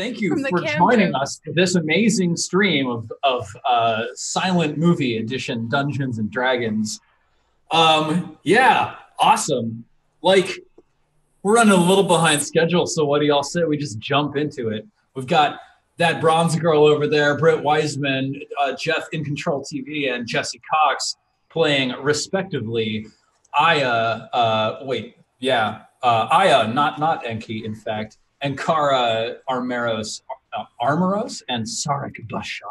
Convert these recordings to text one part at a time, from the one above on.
Thank you for camera. joining us for this amazing stream of, of uh, silent movie edition Dungeons and Dragons. Um, yeah, awesome. Like, we're running a little behind schedule, so what do y'all say? We just jump into it. We've got that bronze girl over there, Britt Wiseman, uh, Jeff in Control TV, and Jesse Cox playing respectively. Aya, uh, wait, yeah, uh, Aya, not not Enki, in fact, and Kara Armeros, uh, Armoros, and Sarek Basha.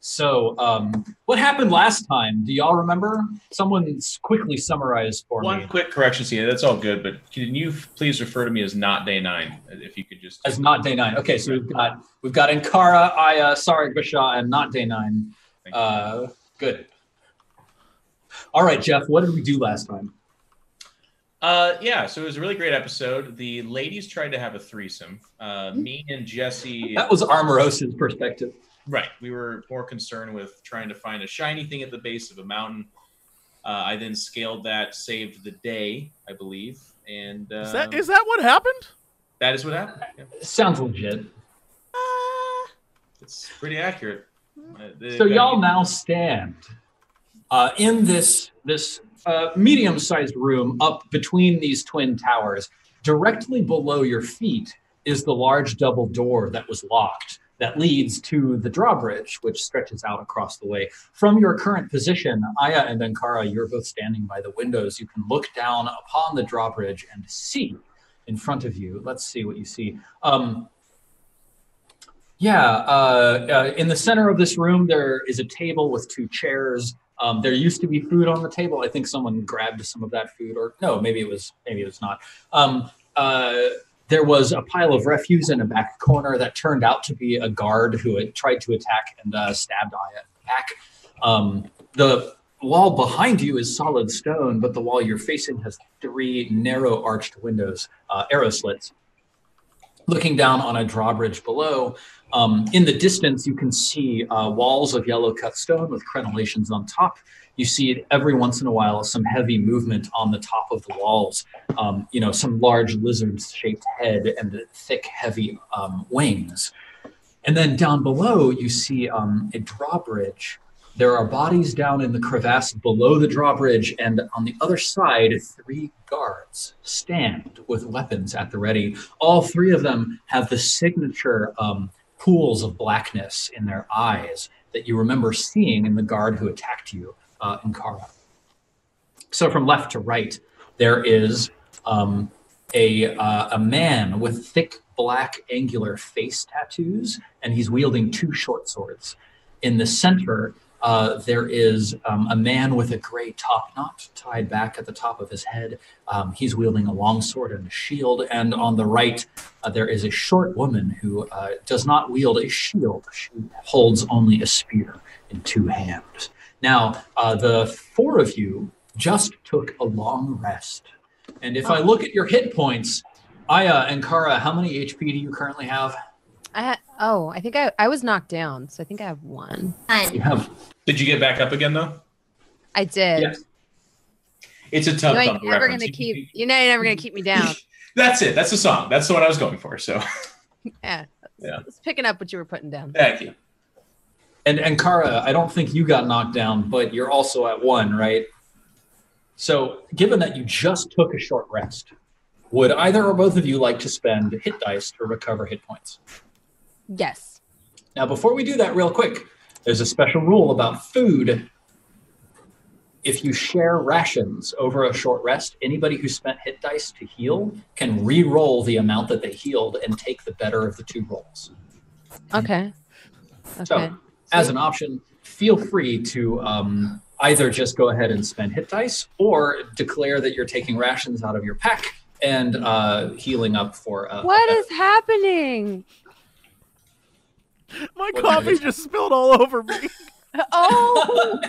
So, um, what happened last time? Do y'all remember? Someone quickly summarize for One me. One quick correction, Cena. That's all good, but can you please refer to me as not day nine? If you could just. As not day nine. Okay, so we've got we've got Ankara, Aya, Sarek Basha, and not day nine. Uh, good. All right, Jeff. What did we do last time? Uh, yeah, so it was a really great episode. The ladies tried to have a threesome. Uh, me and Jesse. That was Armorosa's perspective. Right. We were more concerned with trying to find a shiny thing at the base of a mountain. Uh, I then scaled that, saved the day, I believe, and uh, Is that is that what happened? that is what happened. Yeah. Sounds legit. It's pretty accurate. Uh, So y'all now stand uh, in this this uh, medium-sized room up between these twin towers. Directly below your feet is the large double door that was locked that leads to the drawbridge, which stretches out across the way. From your current position, Aya and Ankara, you're both standing by the windows. You can look down upon the drawbridge and see in front of you. Let's see what you see. Um, yeah, uh, uh, in the center of this room, there is a table with two chairs. Um, there used to be food on the table. I think someone grabbed some of that food, or no, maybe it was maybe it was not. Um, uh, there was a pile of refuse in a back corner that turned out to be a guard who had tried to attack and uh, stabbed Aya the back. Um, the wall behind you is solid stone, but the wall you're facing has three narrow arched windows, uh, arrow slits. Looking down on a drawbridge below, um, in the distance, you can see uh, walls of yellow cut stone with crenellations on top. You see it every once in a while some heavy movement on the top of the walls. Um, you know, some large lizard-shaped head and thick, heavy um, wings. And then down below, you see um, a drawbridge. There are bodies down in the crevasse below the drawbridge, and on the other side, three guards stand with weapons at the ready. All three of them have the signature um, pools of blackness in their eyes that you remember seeing in the guard who attacked you uh, in Kara. So from left to right, there is um, a, uh, a man with thick black angular face tattoos, and he's wielding two short swords. In the center, uh, there is um, a man with a gray top knot tied back at the top of his head. Um, he's wielding a long sword and a shield. And on the right, uh, there is a short woman who uh, does not wield a shield. She holds only a spear in two hands. Now, uh, the four of you just took a long rest. And if I look at your hit points, Aya and Kara, how many HP do you currently have? I had, oh, I think I, I was knocked down, so I think I have one. You have Did you get back up again though? I did. Yes. It's a tough You ain't thumb never reference. gonna keep. You know, you're never gonna keep me down. That's it. That's the song. That's the one I was going for. So Yeah. Yeah. It's picking up what you were putting down. thank you. And and Kara, I don't think you got knocked down, but you're also at one, right? So, given that you just took a short rest, would either or both of you like to spend hit dice to recover hit points? Yes. Now, before we do that, real quick, there's a special rule about food. If you share rations over a short rest, anybody who spent hit dice to heal can re-roll the amount that they healed and take the better of the two rolls. Okay. Okay. So, as an option, feel free to um, either just go ahead and spend hit dice or declare that you're taking rations out of your pack and uh, healing up for. Uh, what is happening? My What coffee is- just spilled all over me. Oh,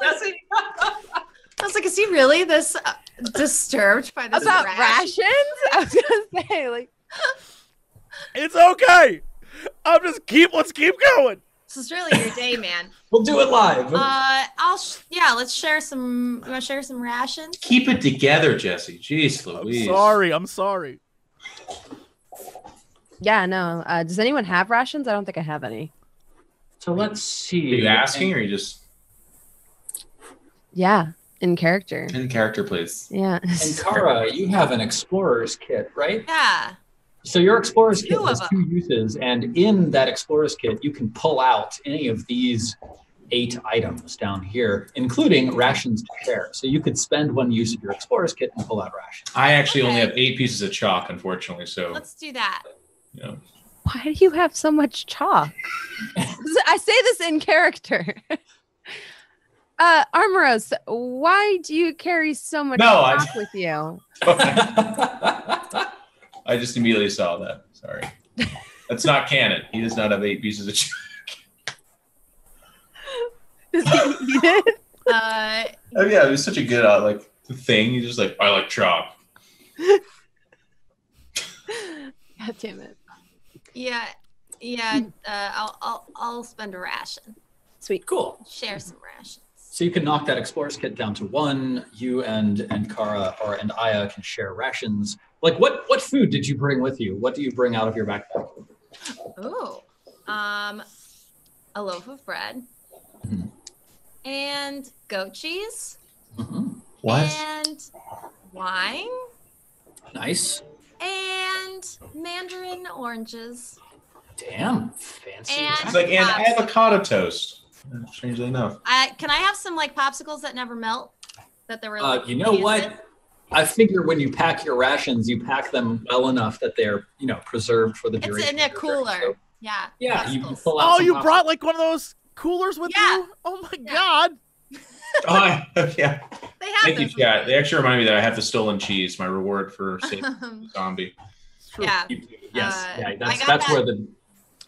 I was like, is he really this uh, disturbed by this about rash? rations? I was gonna say, like, It's okay. I'm just keep. Let's keep going. This is really your day, man. We'll do it live. Uh, I'll sh- yeah. Let's share some. You want to share some rations? Keep it together, Jesse. Jeez Louise. I'm sorry. I'm sorry. Yeah, no. Uh, does anyone have rations? I don't think I have any. So let's see. Are you asking or are you just Yeah, in character. in character, please? Yeah. And Kara, you have an explorer's kit, right? Yeah. So your explorer's kit Two has of two uses, and in that explorer's kit, you can pull out any of these eight items down here, including rations to share. So you could spend one use of your explorer's kit and pull out rations. I actually only Okay. have eight pieces of chalk, unfortunately. So Let's do that. You know, Why do you have so much chalk? I say this in character. Uh, Armoros, why do you carry so much No, I- chalk with you? I just immediately saw that. Sorry, that's not canon. He does not have eight pieces of chalk. Does he eat it? Uh, Oh yeah, it was such a good uh, like thing. He's just like, I like chalk. God damn it. Yeah, yeah. Uh, I'll, I'll, I'll spend a ration. Sweet. cool. Share some rations. So you can knock that explorer's kit down to one. You and and Kara or and Aya can share rations. Like what what food did you bring with you? What do you bring out of your backpack? Oh, Um, a loaf of bread Mhm. and goat cheese Mhm. and wine Nice. And mandarin oranges. Damn, fancy. And- It's like and Pops. avocado toast. Strangely enough. I can I have some like popsicles that never melt? That they were Uh, like you know rancid? what? I figure when you pack your rations, you pack them well enough that they're you know preserved for the It's duration. in a of your journey. cooler. So, Yeah. yeah, you can pull out. Oh, you pop- brought like one of those coolers with Yeah. you? Oh my Yeah. god. Oh, I- yeah. They have Thank you, those chat. with They actually remind me that I have the stolen cheese, my reward for saving Um, the zombie. True. yeah. Yes, Uh, yeah, I that's got that's that. where the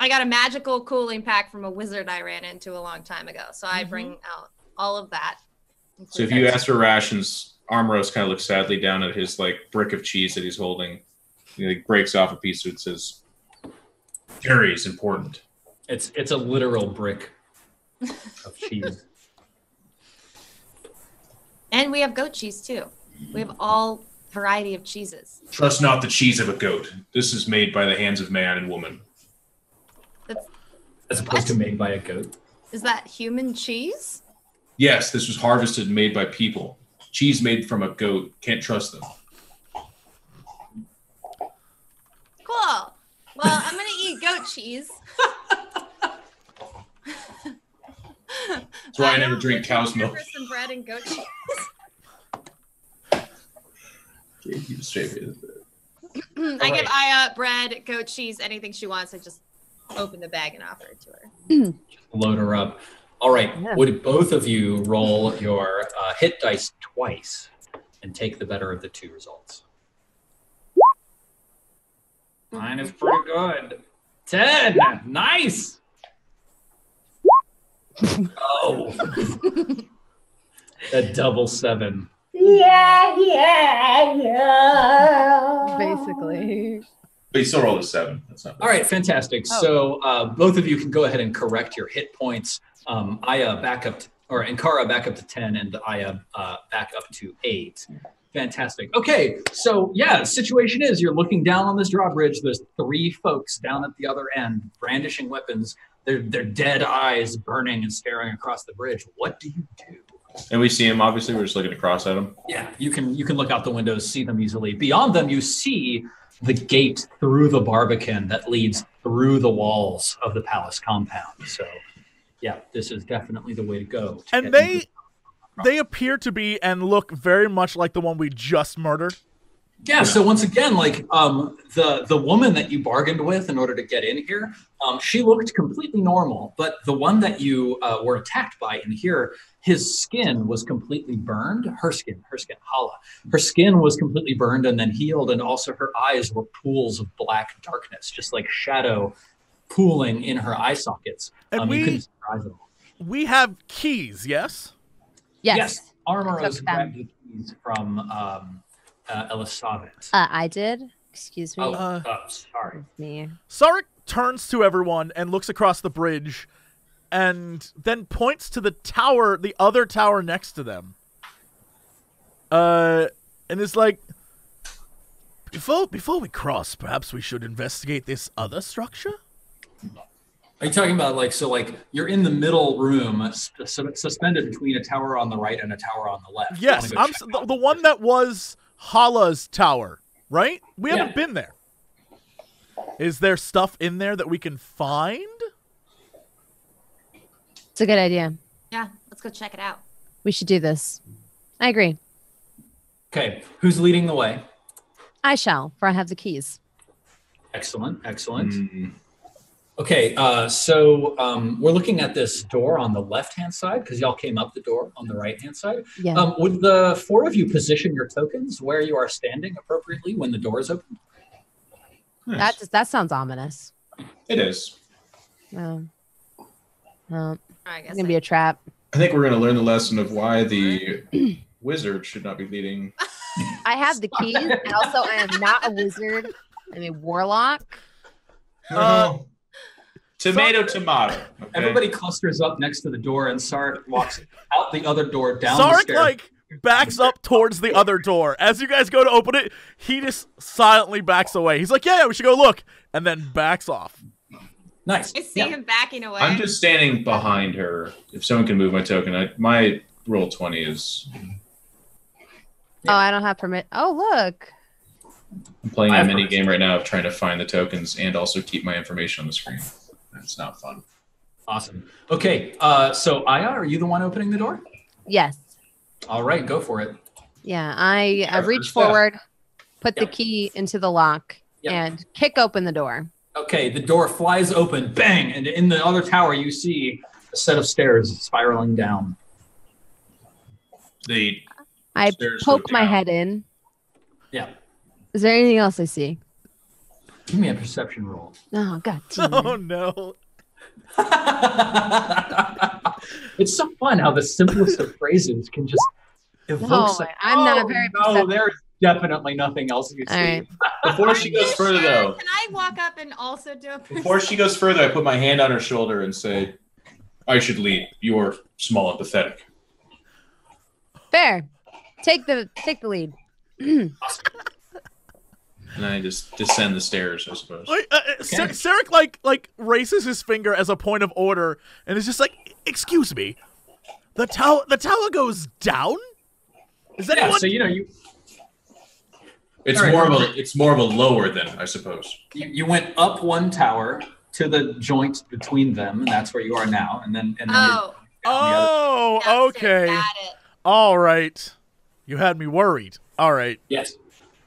I got a magical cooling pack from a wizard I ran into a long time ago. So Mm-hmm. I bring out all of that. So if you ask for rations, Armoros kind of looks sadly down at his like brick of cheese that he's holding. He like breaks off a piece that says, "Dairy is important." it's it's a literal brick of cheese. and we have goat cheese too. We have all variety of cheeses. Trust not the cheese of a goat. This is made by the hands of man and woman. That's, As opposed to made by a goat. Is that human cheese? Yes, this was harvested and made by people. Cheese made from a goat. Can't trust them. Cool. Well, I'm gonna eat goat cheese. That's why I never drink cow's milk. For some bread and goat cheese. I give Aya bread, goat cheese, anything she wants. I just open the bag and offer it to her. Load her up. All right. Yeah. Would both of you roll your uh, hit dice twice and take the better of the two results? Mine is pretty good. Ten. Nice. Oh. a double seven. Yeah, yeah, yeah. Basically. But you still rolled a seven. That's not All right, fantastic. Oh. So uh, both of you can go ahead and correct your hit points. Um, Aya back up, to, or Ankara back up to 10, and Aya uh, back up to 8. Fantastic. Okay, so yeah, the situation is you're looking down on this drawbridge. There's three folks down at the other end brandishing weapons, their, their dead eyes burning and staring across the bridge. What do you do? And we see him. Obviously, we're just looking across at him. Yeah, you can you can look out the windows, see them easily. Beyond them, you see the gate through the barbican that leads through the walls of the palace compound. So, yeah, this is definitely the way to go. to And they into- they appear to be and look very much like the one we just murdered. Yeah. So once again, like um, the the woman that you bargained with in order to get in here, um, she looked completely normal. But the one that you uh, were attacked by in here, his skin was completely burned. Her skin, her skin, Hala. Her skin was completely burned and then healed, and also her eyes were pools of black darkness, just like shadow pooling in her eye sockets. And um, you we- couldn't see her eyes at all. We have keys, yes? Yes. Armoros Took them. grabbed the keys from um, uh, Elisabeth. Uh, I did. Excuse me. oh, uh, oh, sorry. It's me. Sarek turns to everyone and looks across the bridge and then points to the tower, the other tower next to them. Uh and is like Before before we cross, perhaps we should investigate this other structure. Are you talking about like so like you're in the middle room sus- suspended between a tower on the right and a tower on the left? Yes, I'm s- the, the one that was Hala's tower, right? We haven't Yeah. been there. Is there stuff in there that we can find? It's a good idea. Yeah, let's go check it out. We should do this. I agree. Okay, who's leading the way? I shall, for I have the keys. Excellent, excellent. Mm, Okay, uh, so um, we're looking at this door on the left-hand side because y'all came up the door on the right-hand side. Yeah. Um, would the four of you position your tokens where you are standing appropriately when the door is open? nice. that just, that sounds ominous. it is. No. No, I guess it's gonna be a trap. I think we're going to learn the lesson of why the wizard should not be leading. I have the keys, and also I am not a wizard. I'm a warlock. Uh, tomato, tomato. Okay? Everybody clusters up next to the door, and Sark walks out the other door down the Sark stairs. like backs up towards the other door. As you guys go to open it, he just silently backs away. He's like, "Yeah, yeah, we should go look," and then backs off. nice. I see Yeah. him backing away. I'm just standing behind her. If someone can move my token, I, my Roll20 is. Yeah. Oh, I don't have permit. Oh, look. I'm playing I a mini game right now of trying to find the tokens and also keep my information on the screen. That's not fun. Awesome. Okay, uh, so Aya, are you the one opening the door? Yes. All right, go for it. Yeah. I, I reach forward, put the key into the lock, Yep. and kick open the door. Okay, the door flies open, bang, and in the other tower you see a set of stairs spiraling down. The I Stairs go poke my head in. Yeah. Is there anything else I see? Give me a perception roll. Oh, God. damn. Oh no! it's so fun how the simplest of phrases can just evoke. No, such- I'm not Oh, very No, perceptive. there's definitely nothing else you see. All right. before she Are you goes further sure? though, Can I walk up and also do a before she goes further, I put my hand on her shoulder and say, "I should lead. You're small and pathetic." Fair. Take the take the lead. And I just descend the stairs, I suppose. Like, uh, uh, Ser- Sarek like like raises his finger as a point of order, and is just like, "Excuse me, the tower the tower goes down." Is Yeah, anyone? so you know you, It's All right. more of a it's more of a lower than I suppose. you you went up one tower to the joint between them, and that's where you are now. And then and then Oh, down the other. oh, downstairs. okay, Got it. all right. You had me worried. All right. Yes.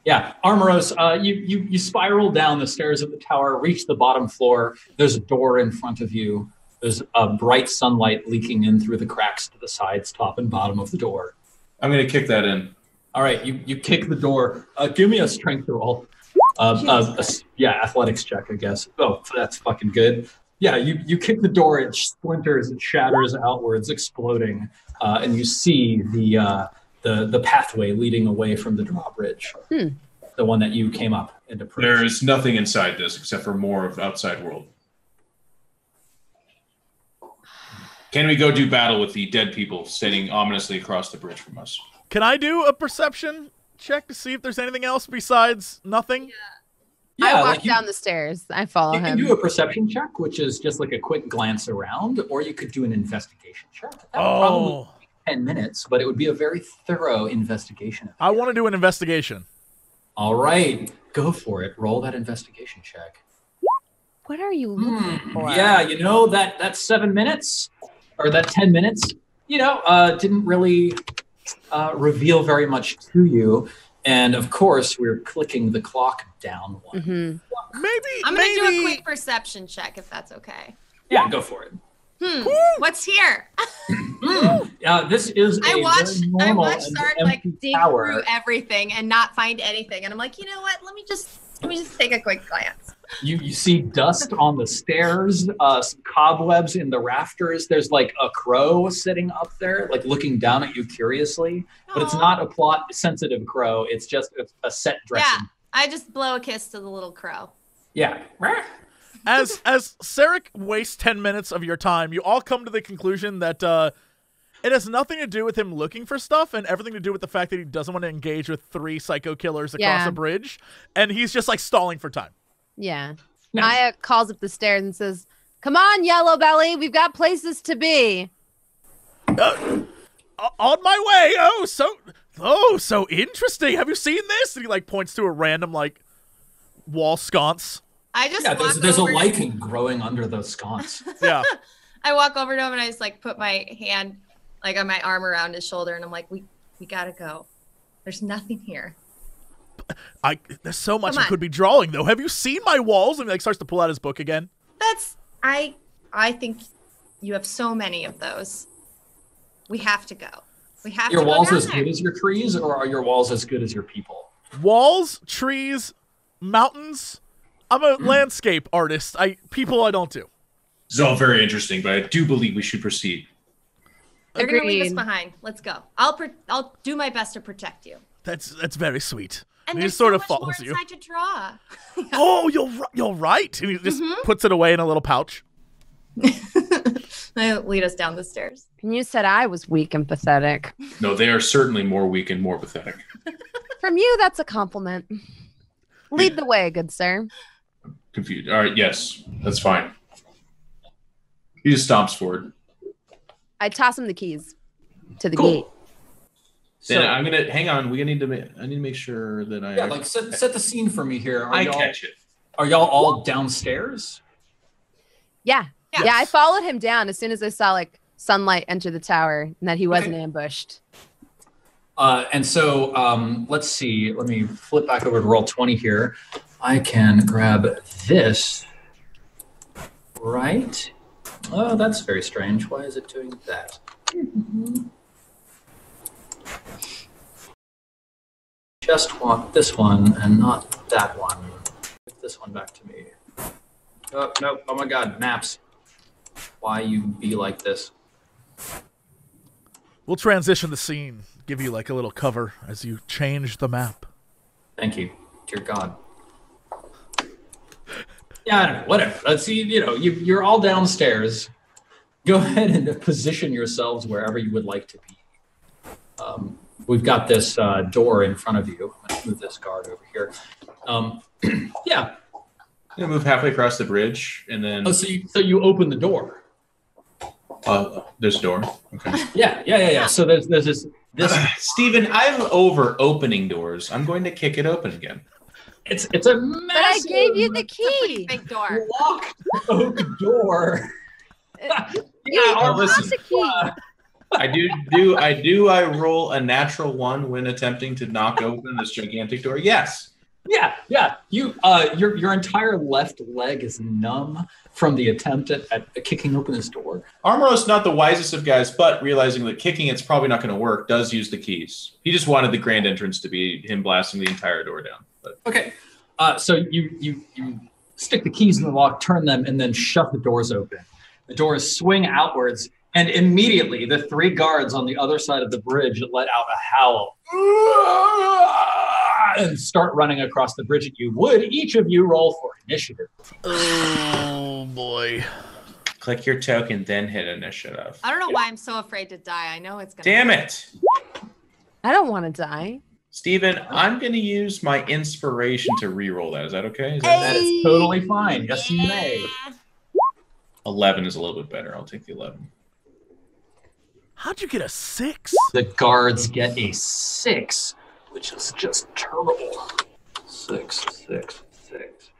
Yeah, Armoros, uh, you, you you spiral down the stairs of the tower, reach the bottom floor. There's a door in front of you. There's a bright sunlight leaking in through the cracks to the sides, top and bottom of the door. I'm gonna kick that in. All right, you, you kick the door. Uh, give me a strength roll. Uh, uh, a s- yeah, athletics check, I guess. Oh, that's fucking good. Yeah, you, you kick the door, it splinters, it shatters outwards, exploding, uh, and you see the uh, the the pathway leading away from the drawbridge, Hmm. the one that you came up and approached. There is nothing inside this except for more of the outside world. Can we go do battle with the dead people standing ominously across the bridge from us? Can I do a perception check to see if there's anything else besides nothing? Yeah, I walk like you, down the stairs. I follow you can him. do a perception check, which is just like a quick glance around, or you could do an investigation check. That would probably Oh, ten minutes, but it would be a very thorough investigation. I want to do an investigation. All right, go for it. Roll that investigation check. what are you looking Hmm, for? yeah, you know that that seven minutes or that ten minutes, you know, uh, didn't really uh, reveal very much to you. And of course, we're clicking the clock down one. hmm Maybe. I'm gonna maybe. do a quick perception check if that's okay. Yeah, go for it. Hmm. What's here? Hmm, uh, this is I watched. I watched Sark like dig tower. through everything and not find anything, and I'm like, you know what? Let me just let me just take a quick glance. You you see dust on the stairs, uh, some cobwebs in the rafters. There's like a crow sitting up there, like looking down at you curiously. But it's not a plot sensitive crow. It's just a, a set dressing. Yeah, I just blow a kiss to the little crow. Yeah. As as Sarek wastes ten minutes of your time, you all come to the conclusion that uh, It has nothing to do with him looking for stuff and everything to do with the fact that he doesn't want to engage with three psycho killers across Yeah. a bridge. And he's just like stalling for time. Yeah. Nice. Aya calls up the stairs and says, Come on, Yellow Belly, we've got places to be. Uh, on my way. Oh, so oh, so interesting. Have you seen this? And he like points to a random like wall sconce. I just Yeah, there's, there's a over- lichen growing under those sconce. Yeah. I walk over to him and I just like put my hand like on my arm around his shoulder and I'm like, we we gotta go. There's nothing here. I there's so much I could be drawing though. Have you seen my walls? And he like starts to pull out his book again. That's I I think you have so many of those. We have to go. We have Your to walls down as there. good as your trees, or are your walls as good as your people? Walls, trees, mountains. I'm Hmm. a landscape artist. I people I don't do. It's all very interesting, but I do believe we should proceed. They're gonna leave us behind. Let's go. I'll pro- I'll do my best to protect you. That's that's very sweet. And he there's sort so of much more follows you. inside to draw. Oh, you're ri- you're right. And he just Mhm. puts it away in a little pouch. they lead us down the stairs. And you said I was weak and pathetic. No, they are certainly more weak and more pathetic. From you, that's a compliment. Lead the way, good sir. Confused. All right, yes, that's fine. He just stomps forward. I toss him the keys to the Cool. gate. Then So, I'm gonna hang on. We need to. Ma- I need to make sure that I. yeah, like set, set the scene for me here. Are I y'all, catch it. are y'all all downstairs? Yeah. Yeah. Yeah, I followed him down as soon as I saw like sunlight enter the tower and that he wasn't ambushed. Uh, and so um, let's see. Let me flip back over to Roll20 here. I can grab this. Right? Oh, that's very strange. Why is it doing that? Just want this one and not that one. Give this one back to me. Oh, no. Oh my god, maps. Why you be like this? We'll transition the scene, give you like a little cover as you change the map. Thank you, dear God. Yeah, I don't know. Whatever. Let's see. You know, you, you're all downstairs. Go ahead and position yourselves wherever you would like to be. Um, we've got this uh, door in front of you. I'm going to move this guard over here. Um, yeah. I'm gonna move halfway across the bridge, and then Oh, so you, so you open the door. uh, there's a door. Okay. Yeah, yeah, yeah, yeah. So there's there's this this Steven, I'm over opening doors. I'm going to kick it open again. It's it's a massive But I gave you the It's a pretty key. big door. locked oak door. yeah, You well, all listen. key. I do do I do I roll a natural one when attempting to knock open this gigantic door? Yes. Yeah, yeah. You, uh, your your entire left leg is numb from the attempt at, at kicking open this door. Armoros not the wisest of guys, but realizing that kicking it's probably not going to work, does use the keys. He just wanted the grand entrance to be him blasting the entire door down. But Okay, uh, so you you you stick the keys in the lock, turn them, and then shut the doors open. The doors swing outwards, and immediately the three guards on the other side of the bridge let out a howl and start running across the bridge at you. Would each of you roll for initiative? Oh boy. click your token, then hit initiative. I don't know why I'm so afraid to die. I know it's gonna. Damn it. I don't want to die. Steven, I'm going to use my inspiration to re-roll that. Is that okay? Is that That is totally fine. Yes, you may. 11 is a little bit better. I'll take the 11. How'd you get a six? The guards get a six, which is just terrible. Six, six, six.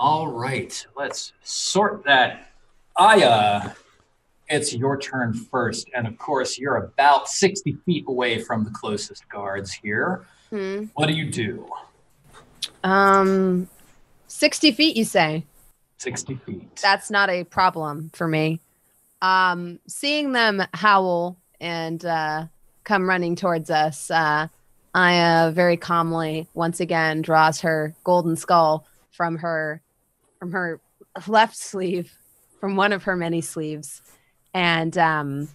All right, let's sort that. Aya, it's your turn first. And of course, you're about 60 feet away from the closest guards here. Hmm. What do you do? Um, 60 feet, you say? 60 feet. That's not a problem for me. Um, seeing them howl and uh, come running towards us, uh, Aya very calmly once again draws her golden skull from her from her left sleeve, from one of her many sleeves, and um,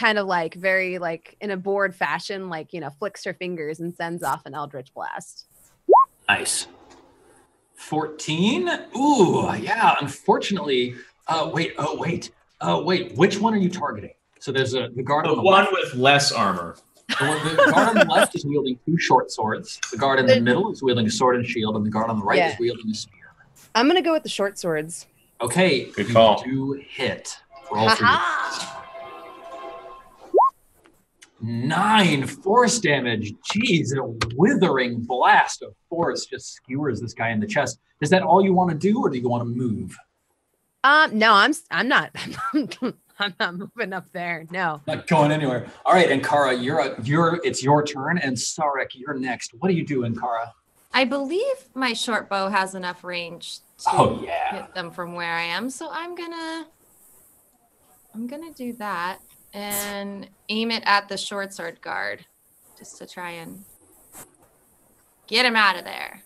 kind of like very like in a bored fashion, like you know, flicks her fingers and sends off an eldritch blast. Nice. 14? Ooh, yeah. Unfortunately, uh, wait, oh, wait. Oh, wait. Which one are you targeting? So there's a the guard The on the one left. with less armor. The, one- the guard on the left is wielding two short swords. The guard in the The- middle is wielding a sword and shield, and the guard on the right Yeah. is wielding a spear. I'm gonna go with the short swords. Okay, Good you call. do hit. Roll for your Ha Nine force damage. Jeez, a withering blast of force just skewers this guy in the chest. Is that all you want to do, or do you want to move? Um, no, I'm s- I'm not I'm not moving up there. No. Not going anywhere. All right, Ankara, you're a, you're it's your turn, and Sarek, you're next. What do you do, Kara? I believe my short bow has enough range to Oh yeah. hit them from where I am, so I'm gonna I'm gonna do that and aim it at the short sword guard just to try and get him out of there.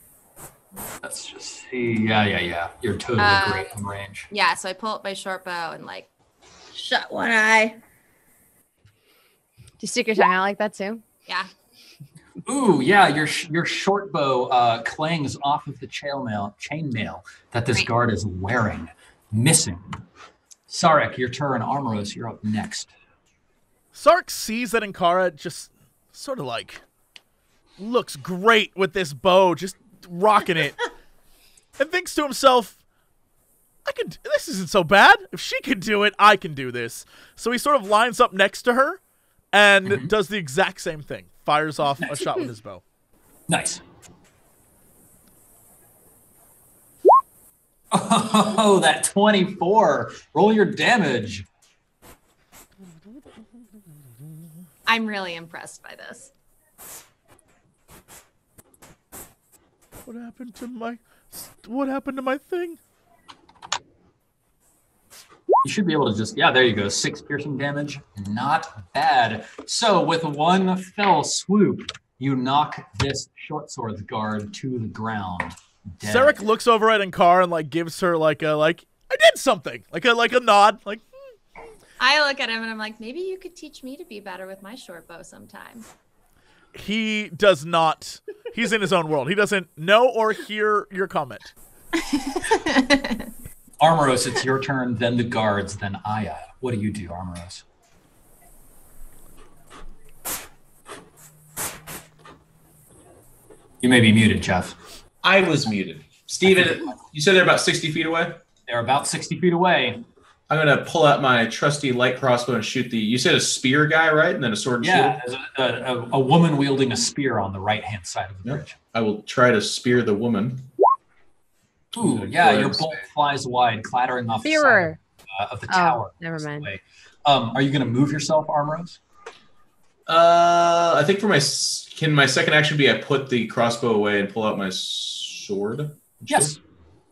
Let's just see. Yeah, yeah, yeah. You're totally Uh, great in range. Yeah, so I pull up my short bow and like shut one eye. Do you stick your tongue out like that too? Yeah. Ooh, yeah. Your your short bow uh, clangs off of the chainmail chainmail that this Great. guard is wearing, missing. Sarek, your turn. Armoros, you're up next. Sark sees that Ankara just sort of like looks great with this bow, just rocking it, and thinks to himself, "I could. This isn't so bad. If she can do it, I can do this." So he sort of lines up next to her and Mhm. does the exact same thing. Fires off a shot with his bow. Nice. Oh, that 24. Roll your damage. I'm really impressed by this. What happened to my? What happened to my thing? You should be able to just, yeah, there you go. Six piercing damage. Not bad. So, with one fell swoop, you knock this short swords guard to the ground. Dead. Sarek looks over at Ankara and like gives her like a like I did something like a like a nod like I look at him and I'm like, maybe you could teach me to be better with my short bow sometime. he does not. He's in his own world. He doesn't know or hear your comment. Armoros, it's your turn, then the guards, then Aya. What do you do, Armoros? You may be muted, Jeff. I was muted. Steven, you said they're about 60 feet away? They're about 60 feet away. I'm going to pull out my trusty light crossbow and shoot the. You said a spear guy, right? And then a sword and Yeah, a, a, a woman wielding a spear on the right hand side of the Yep. bridge. I will try to spear the woman. Ooh, yeah, your bolt flies wide, clattering off the side Fearer. uh, of the Oh, tower. never mind. Um, are you going to move yourself, Armoros? Uh, I think for my. Can my second action be I put the crossbow away and pull out my sword? Yes.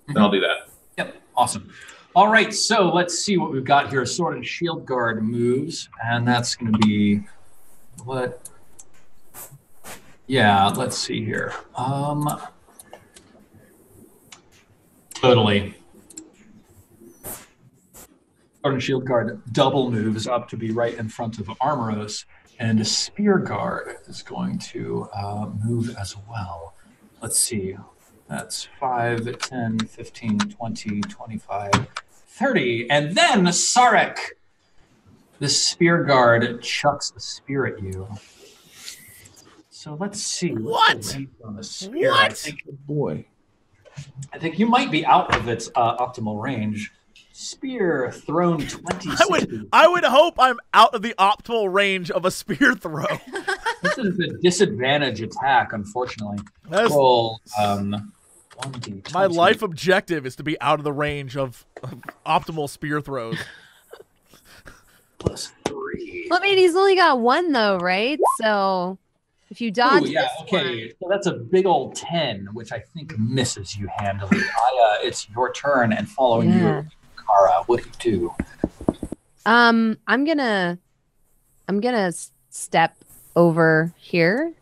Then I'll do that. Yep. Awesome. All right. So let's see what we've got here. Sword and shield guard moves, and that's going to be what? Yeah. Let's see here. Um. Totally. Sword and shield guard double moves up to be right in front of Armoros, and a spear guard is going to uh, move as well. Let's see. That's 5, 10, 15, 20, 25, 30. And then Sarek, the spear guard, chucks a spear at you. So let's see. What? Spear? I What? think, Boy. I think you might be out of its uh, optimal range. Spear thrown 20. I would I would hope I'm out of the optimal range of a spear throw. This is a disadvantage attack, unfortunately. That's, Roll um, 1d20. my life objective is to be out of the range of, of optimal spear throws. plus 3. Well, I mean, he's only got one though, right? So if you dodge, Ooh, yeah, this one- okay. So that's a big old 10, which I think misses you handily. Aya, it's your turn, and following Yeah. you, Kara, what do you do? Um, I'm gonna, I'm gonna step over here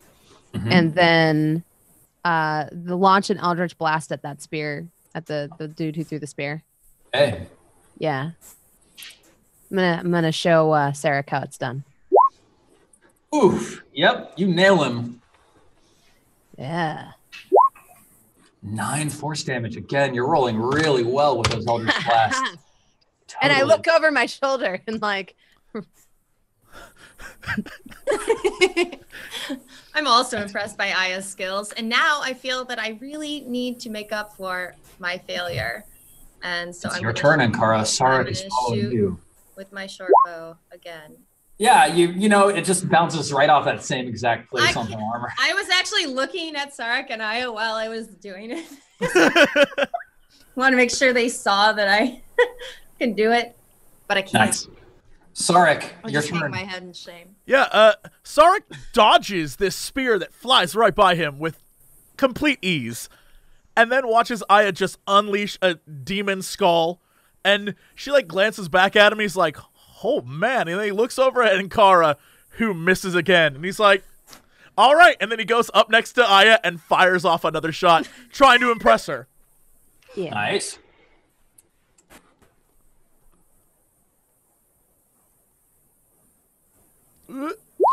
Mhm. and then, uh, the launch an eldritch blast at that spear at the the dude who threw the spear. Hey, Yeah. I'm gonna I'm gonna show uh, Sarah how it's done. oof. Yep, you nail him. Yeah. Nine force damage. Again, you're rolling really well with those Eldritch Blasts. and I look over my shoulder and like I'm also impressed by Aya's skills, and now I feel that I really need to make up for my failure. And so it's I'm your turn, Ankara. Sarek gonna is following you. with my short bow again. Yeah, you you know it just bounces right off that same exact place I on the armor. I was actually looking at Sarek and Aya while I was doing it. Want to make sure they saw that I can do it, but I can't. Nice. Sarek, I'll your just turn. my head in shame. Yeah, uh, Sarek dodges this spear that flies right by him with complete ease, and then watches Aya just unleash a demon skull, and she like glances back at him. He's like, "Oh man!" And then he looks over at Ankara, who misses again, and he's like, "All right." And then he goes up next to Aya and fires off another shot, trying to impress her. Yeah. Nice.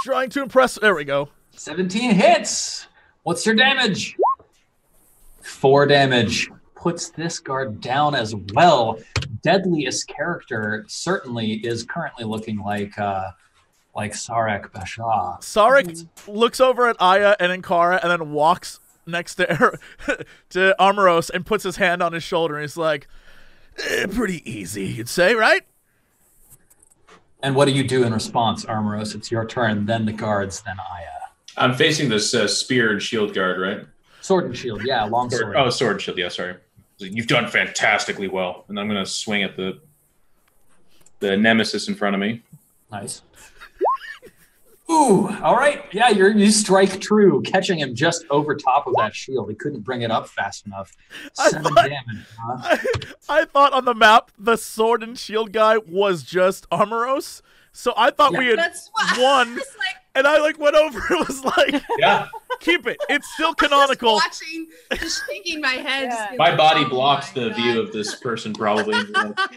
Trying to impress. There we go. 17 hits. What's your damage? Four damage. Puts this guard down as well. Deadliest character certainly is currently looking like uh like Sarek Bashar. Sarek looks over at Aya and Ankara and then walks next to er- to Armoros and puts his hand on his shoulder. and He's like, "Eh, "Pretty easy, you'd say, right?" And what do you do in response, Armoros? It's your turn, then the guards, then Aya. I'm facing this uh, spear and shield guard, right? Sword and shield, yeah, long sword. Sword, oh, sword and shield. Yeah, sorry. You've done fantastically well, and I'm going to swing at the the nemesis in front of me. Nice. Ooh, all right. Yeah, you're you strike true, catching him just over top of that shield. He couldn't bring it up fast enough. I Seven thought- damage. Huh? I, I thought on the map the sword and shield guy was just Armoros, so I thought we had That's what won, It's like and I like went over. and was like, Yeah, "Keep it. It's still canonical." Just watching, just shaking my head. Yeah. my like, body "Oh blocks my the God." view of this person probably.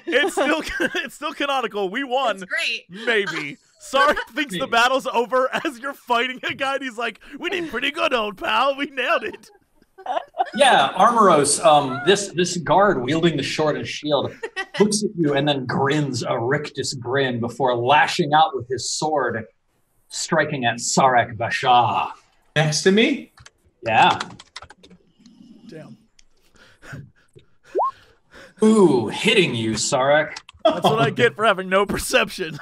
It's still it's still canonical. We won. It's great. Maybe. Sark thinks the battle's over as you're fighting a guy, and he's like, "We did pretty good, old pal. We nailed it." Yeah, Armoros, um, this this guard wielding the sword and shield looks at you and then grins a rictus grin before lashing out with his sword, striking at Sarek Bashar. Next to me. Yeah. Damn. Ooh, hitting you, Sarek. That's what I get for having no perception.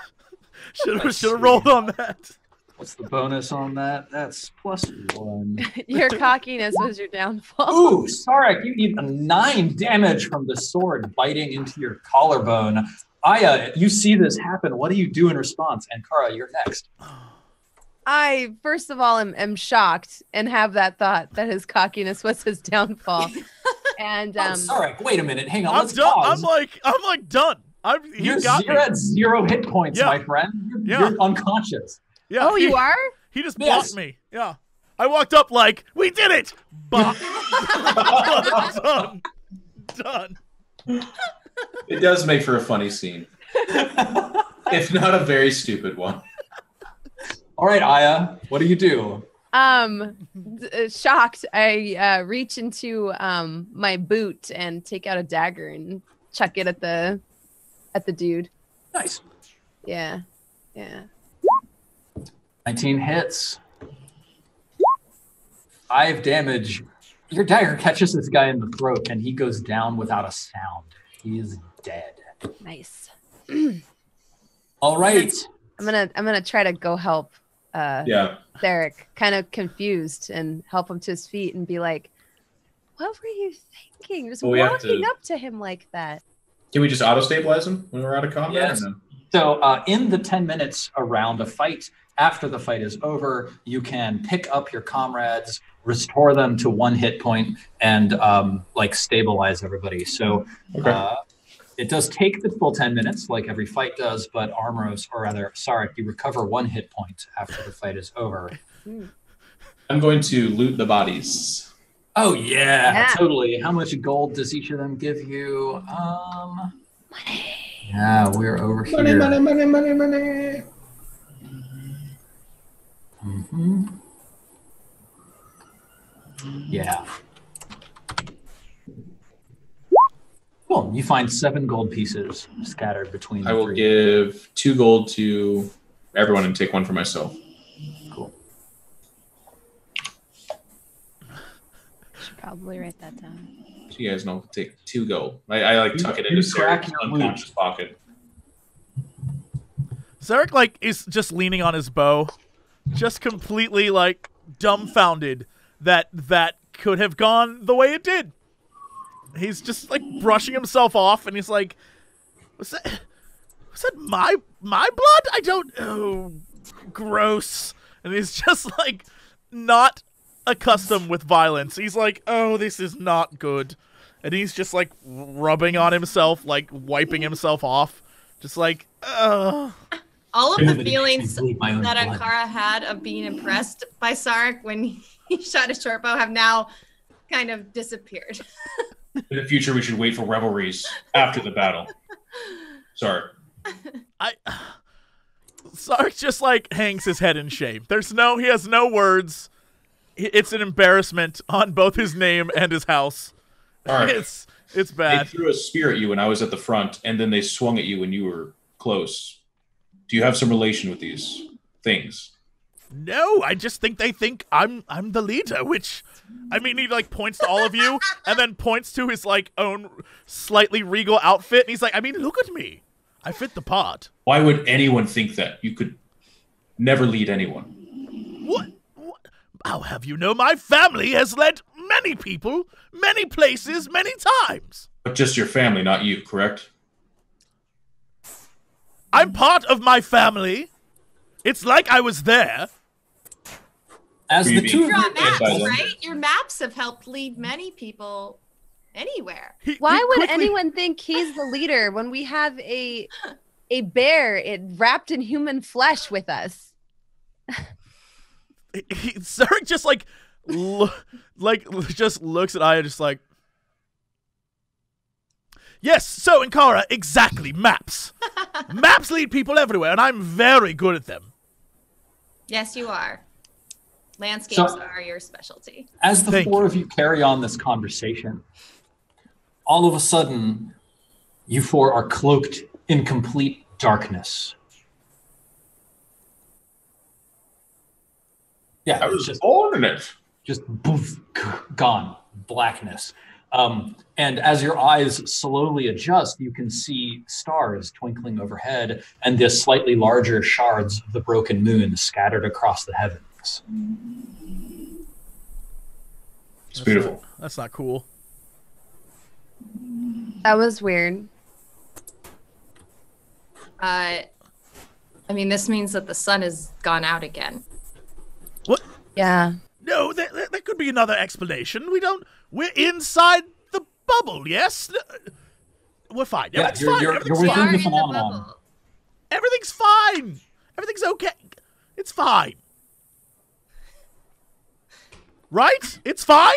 Should have should have rolled on that. What's the bonus on that? That's plus one. Your cockiness was your downfall. Ooh, Sarek, you need a nine damage from the sword biting into your collarbone. Aya, you see this happen. What do you do in response? And Kara, you're next. I first of all am, am shocked and have that thought that his cockiness was his downfall. and Oh, um, Sarek, wait a minute. Hang on. I'm let's done. pause. I'm like I'm like done. I'm he you're, got you're at zero hit points, Yeah. my friend. You're, Yeah. you're unconscious. Yeah. oh, he, you are? He just Yes. blocked me. Yeah. I walked up like, "We did it." Bop. done. Done. It does make for a funny scene, if not a very stupid one. All right, Aya, what do you do? Um, d- uh, shocked, I uh, reach into um my boot and take out a dagger and chuck it at the at the dude. Nice. Yeah, yeah. 19 hits. Five damage. Your dagger catches this guy in the throat and he goes down without a sound. He is dead. Nice. All right. I'm gonna I'm gonna try to go help uh Yeah. Derek, kind of confused, and help him to his feet and be like, "What were you thinking? Just Well, we walking to- up to him like that." Can we just auto stabilize them when we're out of combat? Yes. no? So, uh, in the 10 minutes around a fight, after the fight is over, you can pick up your comrades, restore them to one hit point, and um, like stabilize everybody. So, Okay. uh, it does take the full 10 minutes, like every fight does, but Armoros, or rather, Sarek, you recover one hit point after the fight is over. I'm going to loot the bodies. Oh, yeah, Yeah. totally. How much gold does each of them give you? Um, Yeah, we're over here. Money, money, money, money, money. hmm Yeah. Cool. You find seven gold pieces scattered between the I will three. give two gold to everyone and take one for myself. Probably write that down. So you guys know, take two gold. I, I like tuck it into crack Sarah's your unconscious pocket. Sarek like is just leaning on his bow, just completely like dumbfounded that that could have gone the way it did. He's just like brushing himself off, and he's like, "Was that was that my my blood? I don't. Oh, gross." And he's just like not accustomed with violence. He's like, "Oh, this is not good," and he's just like rubbing on himself, like wiping himself off, just like, "Ugh." All of the feelings bleed my that blood. Ankara had of being impressed by Sarek when he shot a short bow have now kind of disappeared. In the future, we should wait for revelries after the battle. Sorry. I Sarek just like hangs his head in shame. There's no he has no words. It's an embarrassment on both his name and his house. All right. It's it's They threw a spear at you when I was at the front, and then they swung at you when you were close. Do you have some relation with these things? No, I just think they think I'm I'm the leader, which I mean he like points to all of you and then points to his like own slightly regal outfit and he's like, I mean, look at me. I fit the part. Why would anyone think that? You could never lead anyone. What? what? How have you know my family has led many people, many places, many times? But just your family, not you, correct? I'm part of my family. It's like I was there. As the two being- Draw maps, right? Your maps have helped lead many people anywhere. He- Why he would quickly- anyone think he's the leader when we have a a bear it wrapped in human flesh with us? he, he, Zarek just like, lo- like just looks at Aya, just like, yes. So Ankara, exactly maps. maps lead people everywhere, and I'm very good at them. Yes, you are. Landscapes So- are your specialty. as the Thank four you. of you carry on this conversation, all of a sudden, you four are cloaked in complete darkness. Yeah, I was just born in it. just boof, gone, blackness. Um, and as your eyes slowly adjust, you can see stars twinkling overhead and the slightly larger shards of the broken moon scattered across the heavens. It's beautiful. That's not cool. That was weird. Uh, I mean, this means that the sun has gone out again. What? Yeah. No, there, there, there could be another explanation. We don't. We're inside the bubble. Yes. We're fine. Yeah, Everything's you're- fine. you're- Everything's you're fine. within the phenomenon. bubble. Everything's fine. Everything's okay. It's fine. Right? It's fine?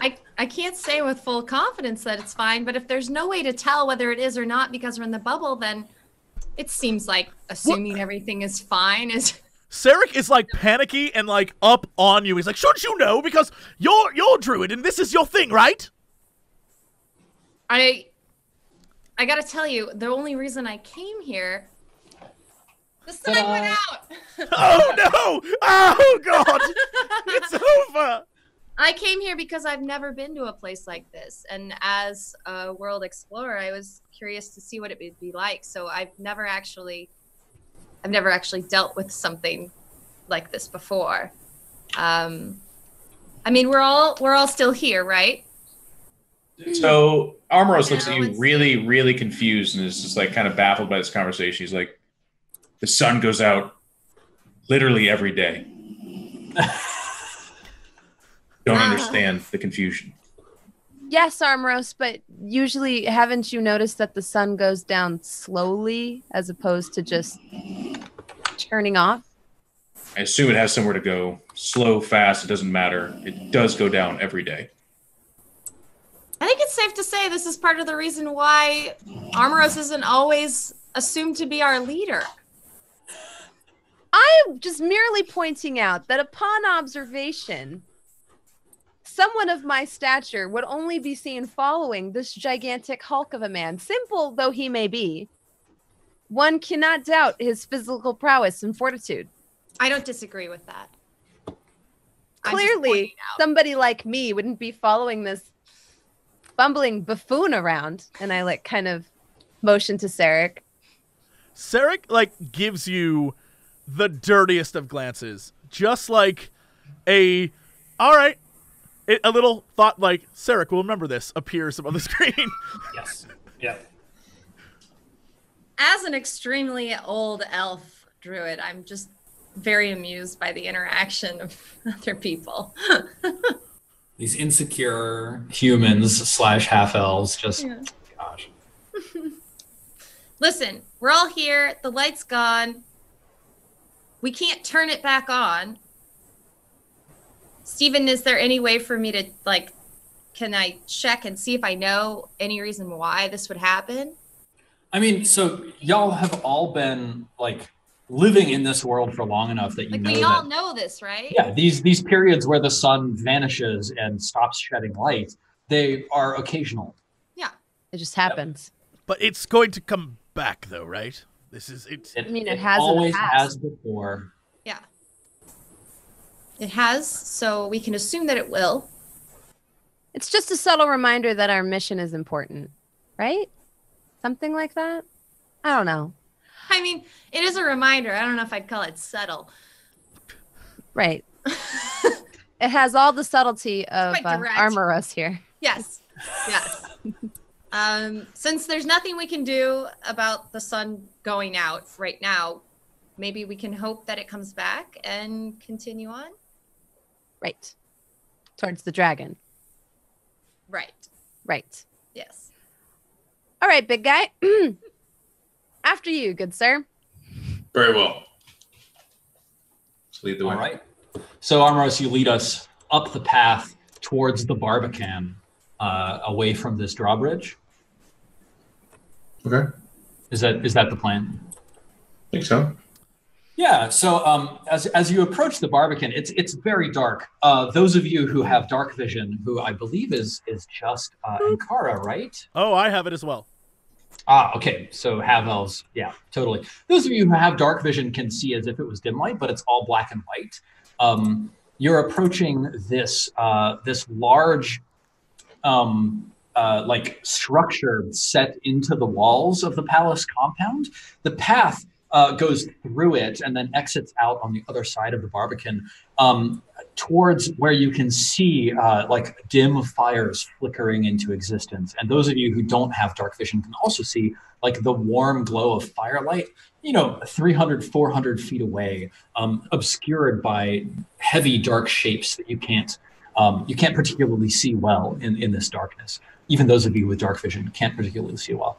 I, I can't say with full confidence that it's fine, but if there's no way to tell whether it is or not because we're in the bubble, then it seems like assuming everything is fine is Sarek is like panicky and like up on you. He's like, "Shouldn't you know? Because you're you're druid and this is your thing, right?" I I gotta tell you, the only reason I came here the sun Ta-da. went out. Oh no! Oh god! it's over. I came here because I've never been to a place like this, and as a world explorer, I was curious to see what it would be like. So I've never actually, I've never actually dealt with something like this before. Um, I mean, we're all we're all still here, right? So Armoros looks at you really, really confused and is just like kind of baffled by this conversation. He's like, the sun goes out literally every day. Don't Ah. understand the confusion. Yes, Armoros, but usually haven't you noticed that the sun goes down slowly as opposed to just turning off? I assume it has somewhere to go. Slow, fast, it doesn't matter. It does go down every day. I think it's safe to say this is part of the reason why Armoros isn't always assumed to be our leader. I'm just merely pointing out that upon observation, someone of my stature would only be seen following this gigantic hulk of a man, simple though he may be. one cannot doubt his physical prowess and fortitude. I don't disagree with that. Clearly, somebody like me wouldn't be following this bumbling buffoon around. And I like kind of motion to Sarek. Sarek like gives you the dirtiest of glances, just like a all right. It, a little thought like Sarek will remember this appears on the screen. Yes. Yeah. as an extremely old elf druid, I'm just very amused by the interaction of other people. These insecure humans slash half elves just Yeah. gosh. Listen, we're all here. The light's gone. We can't turn it back on. Steven, is there any way for me to like can I check and see if I know any reason why this would happen? I mean, so y'all have all been like living in this world for long enough that you Like know we that all know this, right? yeah, these these periods where the sun vanishes and stops shedding light, they are occasional. Yeah, it just happens. but it's going to come back though, right? This is it's It, I mean, it has in the always past. has before. It has, so we can assume that it will. It's just a subtle reminder that our mission is important, right? Something like that. I don't know. I mean, it is a reminder. I don't know if I'd call it subtle. Right. It has all the subtlety of uh. Armoros here. Yes. Yes. um, since there's nothing we can do about the sun going out right now, maybe we can hope that it comes back and continue on. Right. Towards the dragon. Right. Right. Yes. All right, big guy. After you, good sir. Very well. Let's lead the way. All right. So Armoros, you lead us up the path towards the Barbican, uh, away from this drawbridge. Okay. Is that is that the plan? I think so. Yeah. So um, as as you approach the Barbican, it's it's very dark. Uh, those of you who have dark vision, who I believe is is just uh, Ankara, right? Oh, I have it as well. Ah, okay. So have elves, yeah, totally. Those of you who have dark vision can see as if it was dim light, but it's all black and white. Um, you're approaching this uh, this large, um, uh, like structure set into the walls of the palace compound. The path uh, goes through it and then exits out on the other side of the Barbican um, towards where you can see uh, like dim fires flickering into existence. And those of you who don't have dark vision can also see like the warm glow of firelight, you know, 300, 400 feet away, um, obscured by heavy dark shapes that you can't um, you can't particularly see well in, in this darkness. Even those of you with dark vision can't particularly see well.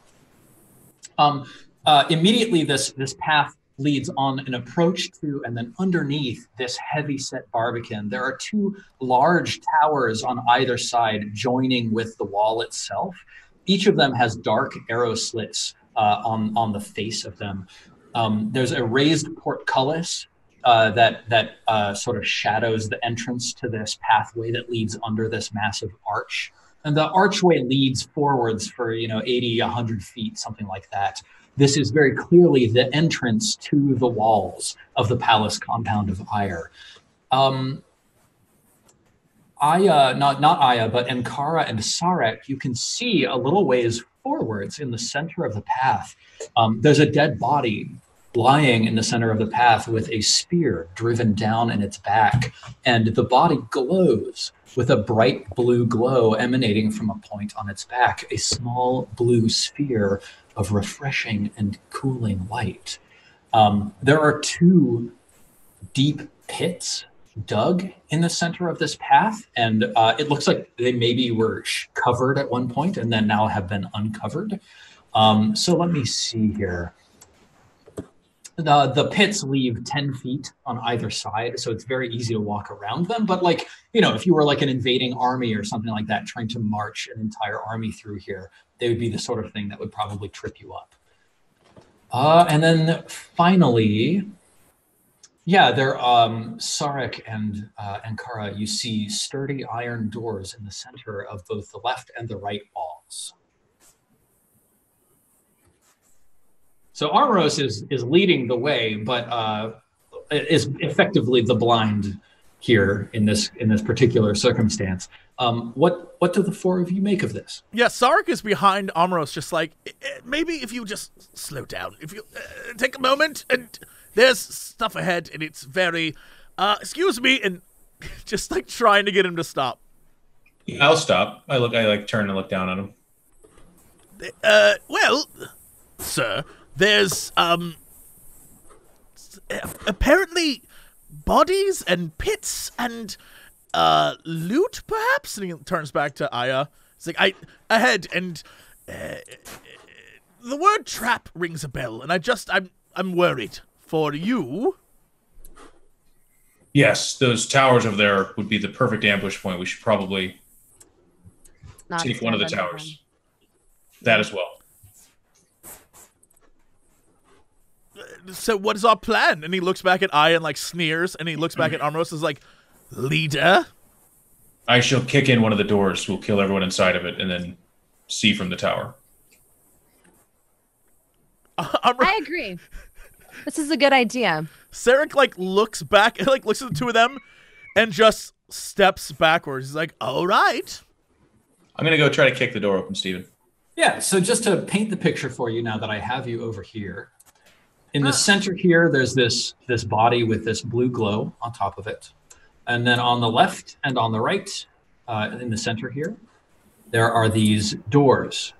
Um, uh, immediately, this this path leads on an approach to, and then underneath this heavy set barbican, there are two large towers on either side joining with the wall itself. Each of them has dark arrow slits uh, on on the face of them. Um, there's a raised portcullis uh, that that uh, sort of shadows the entrance to this pathway that leads under this massive arch. And the archway leads forwards for you know 80, 100 feet, something like that. This is very clearly the entrance to the walls of the palace compound of Ire. Um, Aya, not not Aya, but Ankara and Sarek, you can see a little ways forwards in the center of the path. Um, there's a dead body lying in the center of the path with a spear driven down in its back, and the body glows with a bright blue glow emanating from a point on its back, a small blue sphere of refreshing and cooling light. Um, there are two deep pits dug in the center of this path, and uh, it looks like they maybe were covered at one point and then now have been uncovered. Um, so let me see here. The, the pits leave 10 feet on either side, so it's very easy to walk around them. But, like, you know, if you were like an invading army or something like that, trying to march an entire army through here, they would be the sort of thing that would probably trip you up. Uh, and then finally, yeah, there, um, Sarek and uh, Ankara, you see sturdy iron doors in the center of both the left and the right walls. So Armoros is is leading the way, but uh, is effectively the blind here in this in this particular circumstance. Um, what what do the four of you make of this? Yeah, Sarek is behind Armoros, just like "Eh, eh, maybe if you just slow down, if you uh, take a moment, and there's stuff ahead, and it's very, uh, excuse me, and just like trying to get him to stop. I'll stop. I look. I like turn and look down on him. Uh, well, sir, there's um, apparently bodies and pits and uh loot, perhaps. And he turns back to Aya. It's like I ahead, and uh, the word trap rings a bell, and I just I'm I'm worried for you. Yes, those towers over there would be the perfect ambush point. We should probably Not take one of the stand under towers. That as well. So what is our plan? And he looks back at Aya and like sneers, and he looks back at Armoros and is like, leader. I shall kick in one of the doors. We'll kill everyone inside of it, and then see from the tower. Armoros, I agree. This is a good idea. Sarek like looks back and like looks at the two of them and just steps backwards. He's like, all right. I'm gonna go try to kick the door open, Steven. Yeah, so just to paint the picture for you now that I have you over here. In the center here, there's this this body with this blue glow on top of it. And then on the left and on the right, uh, in the center here, there are these doors.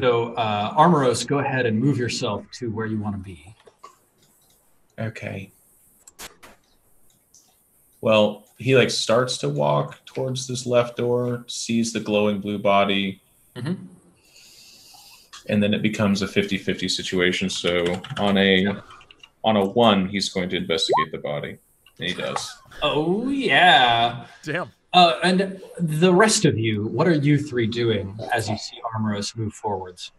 So, uh, Armoros, go ahead and move yourself to where you want to be. Okay. Well, he like starts to walk towards this left door, sees the glowing blue body, Mhm. And then it becomes a 50-50 situation. So on a on a one, he's going to investigate the body. And he does. Oh, yeah. Damn. Uh, and the rest of you, what are you three doing as you see Armoros move forwards?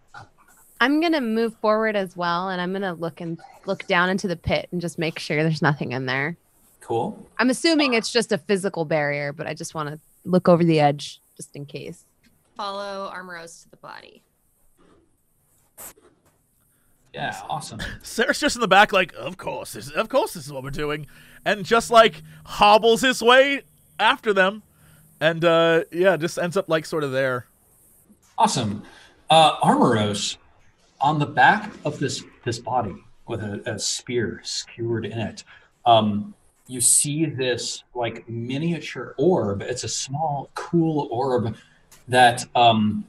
I'm gonna move forward as well, and I'm gonna look and look down into the pit and just make sure there's nothing in there. Cool. I'm assuming it's just a physical barrier, but I just want to look over the edge just in case. Follow Armoros to the body. Yeah, awesome. Sarek's just in the back, like, of course, this, of course, this is what we're doing, and just like hobbles his way after them, and uh, yeah, just ends up like sort of there. Awesome. Uh, Armoros, on the back of this this body with a, a spear skewered in it, um, you see this like miniature orb. It's a small, cool orb that um,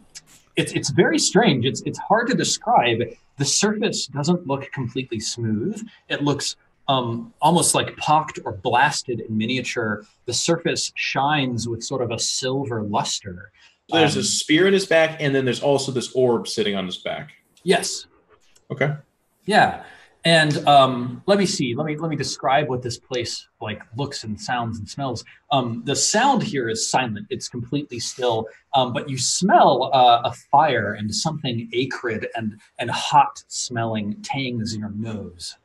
it's it's very strange. It's it's hard to describe. The surface doesn't look completely smooth. It looks um, almost like pocked or blasted in miniature. The surface shines with sort of a silver luster. There's Um, a spear in his back, and then there's also this orb sitting on his back. Yes, Okay. Yeah, and um, let me see. Let me let me describe what this place like looks and sounds and smells. Um, the sound here is silent; it's completely still. Um, but you smell uh, a fire and something acrid and and hot smelling tangs in your nose.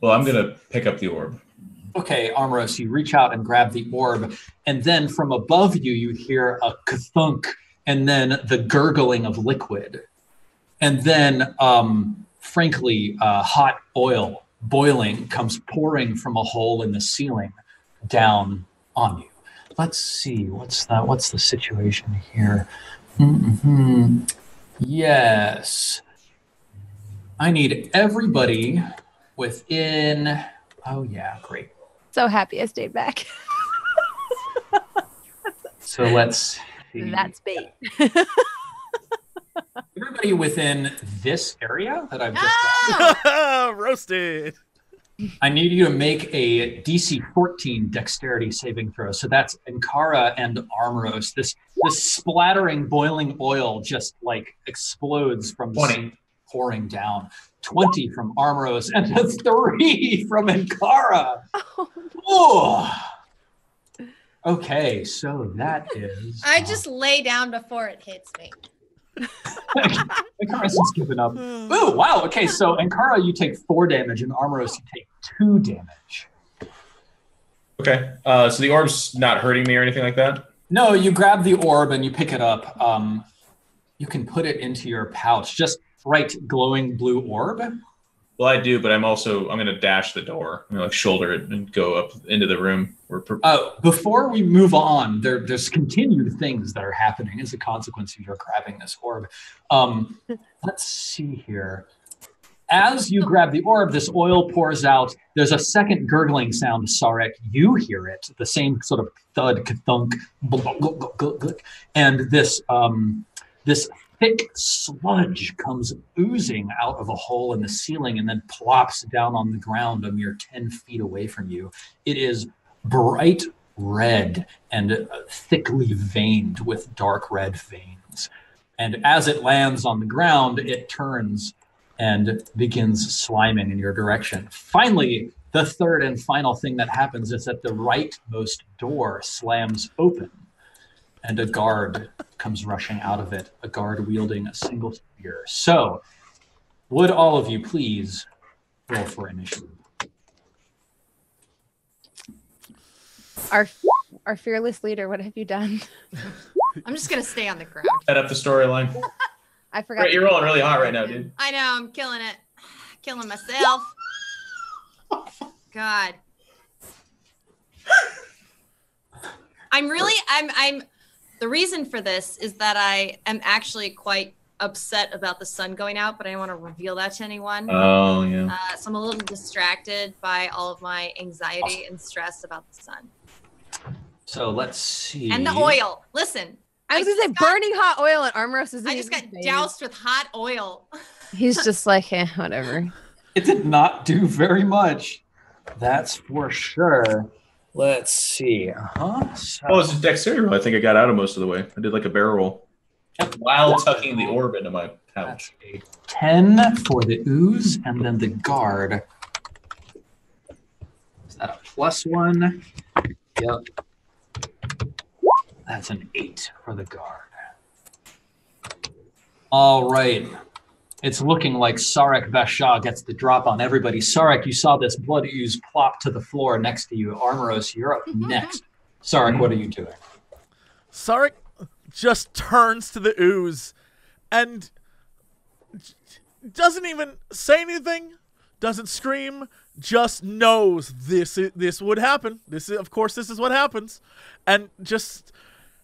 Well, I'm gonna pick up the orb. Okay, Armoros, you reach out and grab the orb, and then from above you, you hear a kathunk, and then the gurgling of liquid, and then, um, frankly, uh, hot oil boiling comes pouring from a hole in the ceiling down on you. Let's see, what's that? What's the situation here? hmm Yes, I need everybody within. Oh yeah, great. So happy I stayed back. So let's see. That's bait. everybody within this area that I've just. Ah! Roasted. I need you to make a DC 14 dexterity saving throw. So that's Ankara and Armoros. This this splattering boiling oil just like explodes from the 20. sink pouring down. 20 from Armoros and a 3 from Ankara. Oh. Okay, so that is I just lay down before it hits me. Ankara's just given up. Ooh, wow. Okay, so Ankara, you take four damage, and Armoros, you take two damage. Okay. Uh, so the orb's not hurting me or anything like that. No, you grab the orb and you pick it up. Um, you can put it into your pouch. Just bright glowing blue orb. Well, I do, but I'm also I'm going to dash the door. I'm going to like shoulder it and go up into the room. We're Uh, before we move on, there, there's continued things that are happening as a consequence of your grabbing this orb. Um, let's see here. As you grab the orb, this oil pours out. There's a second gurgling sound, Sarek. You hear it, the same sort of thud, thunk, and this um, this thick sludge comes oozing out of a hole in the ceiling and then plops down on the ground a mere 10 feet away from you. It is bright red and uh, thickly veined with dark red veins. And as it lands on the ground, it turns and begins sliming in your direction. Finally, the third and final thing that happens is that the rightmost door slams open and a guard comes rushing out of it, a guard wielding a single spear. So, would all of you please roll for initiative? Our our fearless leader, what have you done? I'm just gonna stay on the ground. set up the storyline. I forgot. Right, you're rolling really hot right now, dude. I know, I'm killing it. Killing myself. God. I'm really I'm I'm the reason for this is that I am actually quite upset about the sun going out, but I don't want to reveal that to anyone. Oh yeah. Uh, so I'm a little distracted by all of my anxiety and stress about the sun So let's see. and the oil. Listen, I was gonna say just got- burning hot oil and Armoros is I just got doused with hot oil. He's just like, eh, whatever. It did not do very much. That's for sure. Let's see. Uh-huh. So- Oh, it's a dexterity roll. I think I got out of most of the way. I did like a barrel roll while tucking the orb into my pouch. 10 for the ooze, and then the guard. Is that a plus one? Yep. That's an 8 for the guard. All right. It's looking like Sarek Bashar gets the drop on everybody. Sarek, you saw this blood ooze plop to the floor next to you. Armoros, you're up next. Sarek, what are you doing? Sarek just turns to the ooze and doesn't even say anything, doesn't scream, just knows this this would happen. This is, of course this is what happens, and just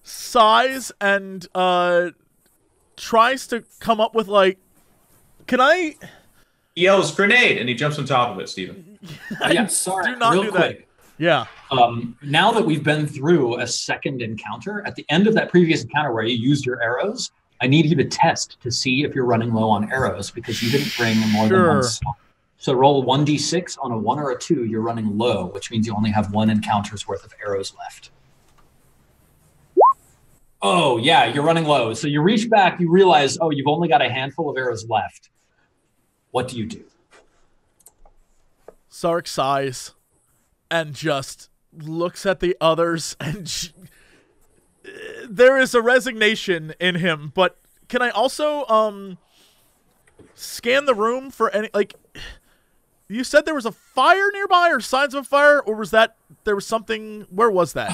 sighs and uh tries to come up with like, can I? He yells grenade and he jumps on top of it, Steven. yeah, Sarek, do not real do that. quick. Yeah, um, now that we've been through a second encounter, at the end of that previous encounter where you used your arrows, I need you to test to see if you're running low on arrows because you didn't bring more than one Sure. slot. So roll 1d6 on a 1 or a 2, you're running low, which means you only have one encounter's worth of arrows left. Oh, yeah, you're running low. So you reach back, you realize, oh, you've only got a handful of arrows left. What do you do? Sarek sighs and just looks at the others and j- there is a resignation in him but can i also um scan the room for any like you said there was a fire nearby or signs of a fire or was that there was something where was that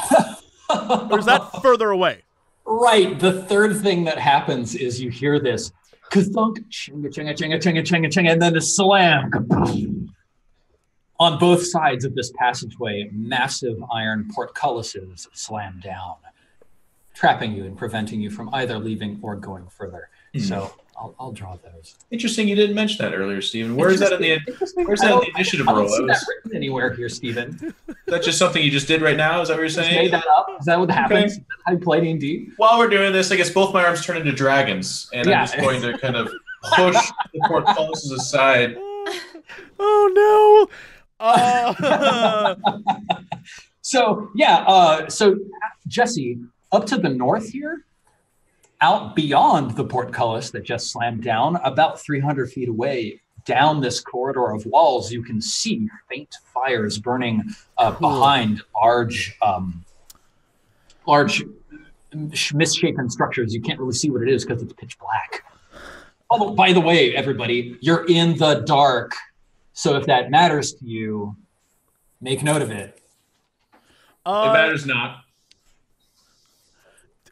or is that further away Right. The third thing that happens is you hear this kathunk, chinga, chinga, chinga, chinga, chinga, chinga, and then a slam. On both sides of this passageway, massive iron portcullises slam down, trapping you and preventing you from either leaving or going further. Hmm. So I'll, I'll draw those. Interesting you didn't mention that earlier, Steven. Where is that in the where's that in the initiative I don't roll? see That that was- written anywhere here, Steven. That's just something you just did right now? Is that what you're Just saying? made that up. Is that what happens? Is that how you play D&D? While we're doing this, I guess both my arms turn into dragons, and Yeah. I'm just going to kind of push the portcullises aside. oh no uh, So yeah, uh, so Jesse, up to the north here, out beyond the portcullis that just slammed down, about 300 feet away, down this corridor of walls, you can see faint fires burning uh, Cool. behind large, um, large misshapen structures. You can't really see what it is because it's pitch black. Oh, by the way, everybody, you're in the dark. So if that matters to you, make note of it. It uh, matters not.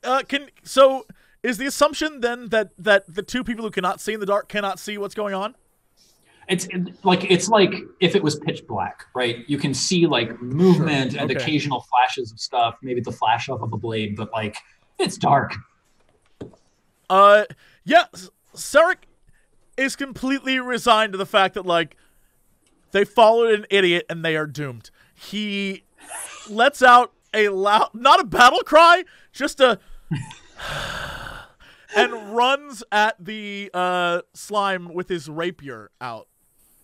uh, can so is the assumption then that that the two people who cannot see in the dark cannot see what's going on? It's it- like it's like if it was pitch black, right? You can see like movement and okay. occasional flashes of stuff, maybe the flash of of a blade, but like it's dark. Uh, yeah, Sarek is completely resigned to the fact that like they followed an idiot and they are doomed. He lets out a loud, not a battle cry, just a, and runs at the uh slime with his rapier out.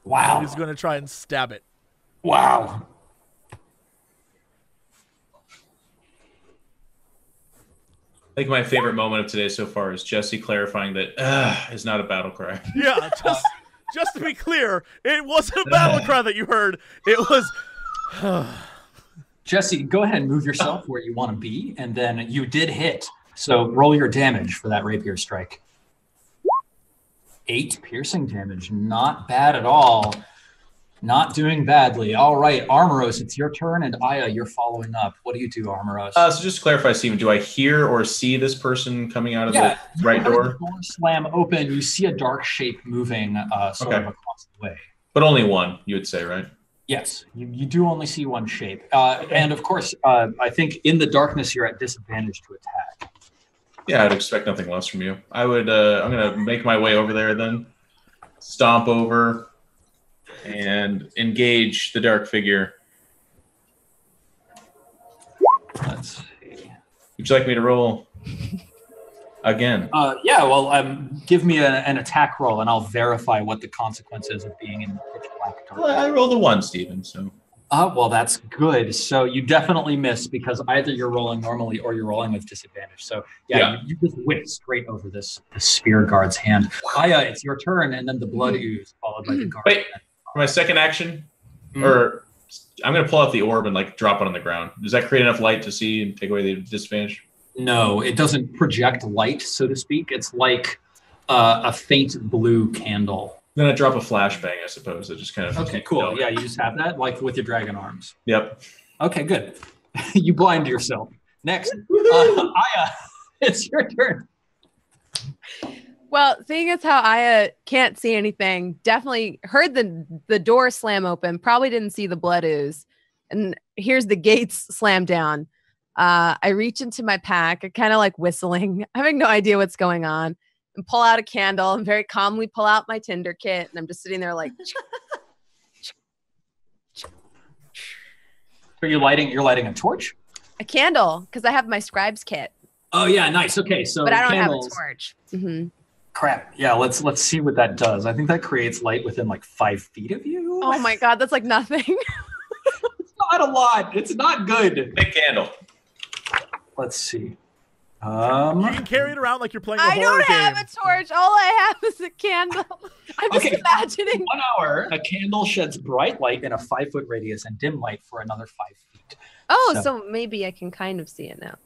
Wow. He's going to try and stab it. Wow. I think my favorite moment of today so far is Jesse clarifying that uh, is not a battle cry. Yeah, just just to be clear, it wasn't a battle cry that you heard. It was Jesse, go ahead and move yourself where you want to be, and then you did hit. So roll your damage for that rapier strike. Eight piercing damage, not bad at all. Not doing badly. All right, Armoros, it's your turn, and Aya, you're following up. What do you do, Armoros? Uh, so just to clarify, Steven, do I hear or see this person coming out of yeah, the right door? door slam open. You see a dark shape moving, uh, sort of across the way. But only one, you would say, right? Yes, you, you do only see one shape. Uh, and of course, uh, I think in the darkness, you're at disadvantage to attack. Yeah, I'd expect nothing less from you. I would. Uh, I'm gonna make my way over there then, stomp over, and engage the dark figure. Let's see. Would you like me to roll again? Uh, yeah, well, um, give me a, an attack roll, and I'll verify what the consequences of being in pitch black Well. I rolled a one, Steven. So Uh, well, that's good. So you definitely miss because either you're rolling normally or you're rolling with disadvantage. So yeah, Yeah. You, you just whip straight over this, this spear guard's hand. Aya, it's your turn, and then the blood ooze followed by the guard. Wait. for my second action, Mhm. or I'm gonna pull out the orb and like drop it on the ground. Does that create enough light to see and take away the disadvantage? No, it doesn't project light, so to speak. It's like uh, a faint blue candle. Then I drop a flashbang, I suppose. It just kind of Okay, cool. Yeah, you just have that, like with your dragon arms. Yep. Okay, good. you blind yourself. Next, uh, Aya, it's your turn. Well, seeing as how Aya can't see anything, definitely heard the the door slam open, probably didn't see the blood ooze. And here's the gates slam down. Uh, I reach into my pack, kind of like whistling, having no idea what's going on, and pull out a candle and very calmly pull out my Tinder kit. And I'm just sitting there like, Are you lighting? You're lighting a torch. a candle because I have my scribe's kit, Oh yeah, nice. Okay, so but I don't candles. have a torch. Mhm. Crap. Yeah, let's let's see what that does. I think that creates light within like five feet of you. Oh my God, that's like nothing. it's not a lot. It's not good. Big candle. Let's see. You Um. can carry it around like you're playing a I horror game. I don't have game. a torch. All I have is a candle. I'm just Okay. imagining. One hour, a candle sheds bright light in a five foot radius and dim light for another five feet. Oh, So- so maybe I can kind of see it now.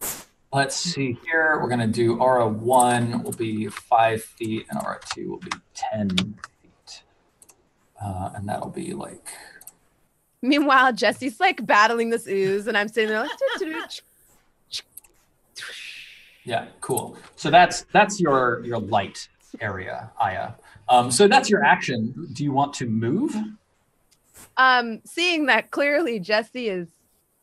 Let's see here. We're gonna do aura one will be five feet, and aura two will be ten feet, uh, and that'll be like Meanwhile, Jesse's like battling this ooze, and I'm sitting there like, yeah, cool. So that's that's your your light area, Aya. Um, so that's your action. Do you want to move? um, seeing that clearly Jesse is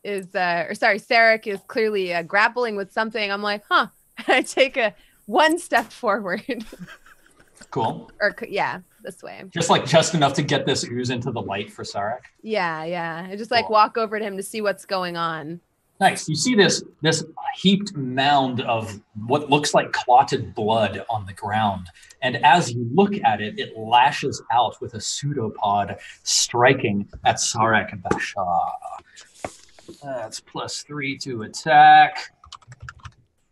is uh, or sorry, Sarek is clearly uh, grappling with something. I'm like, huh. I take a one step forward, Cool. or yeah, this way. Just like just enough to get this ooze into the light for Sarek. Yeah, yeah. I just like Cool. walk over to him to see what's going on. Nice. You see this this heaped mound of what looks like clotted blood on the ground, and as you look at it, it lashes out with a pseudopod, striking at Sarek and Basha. That's plus three to attack.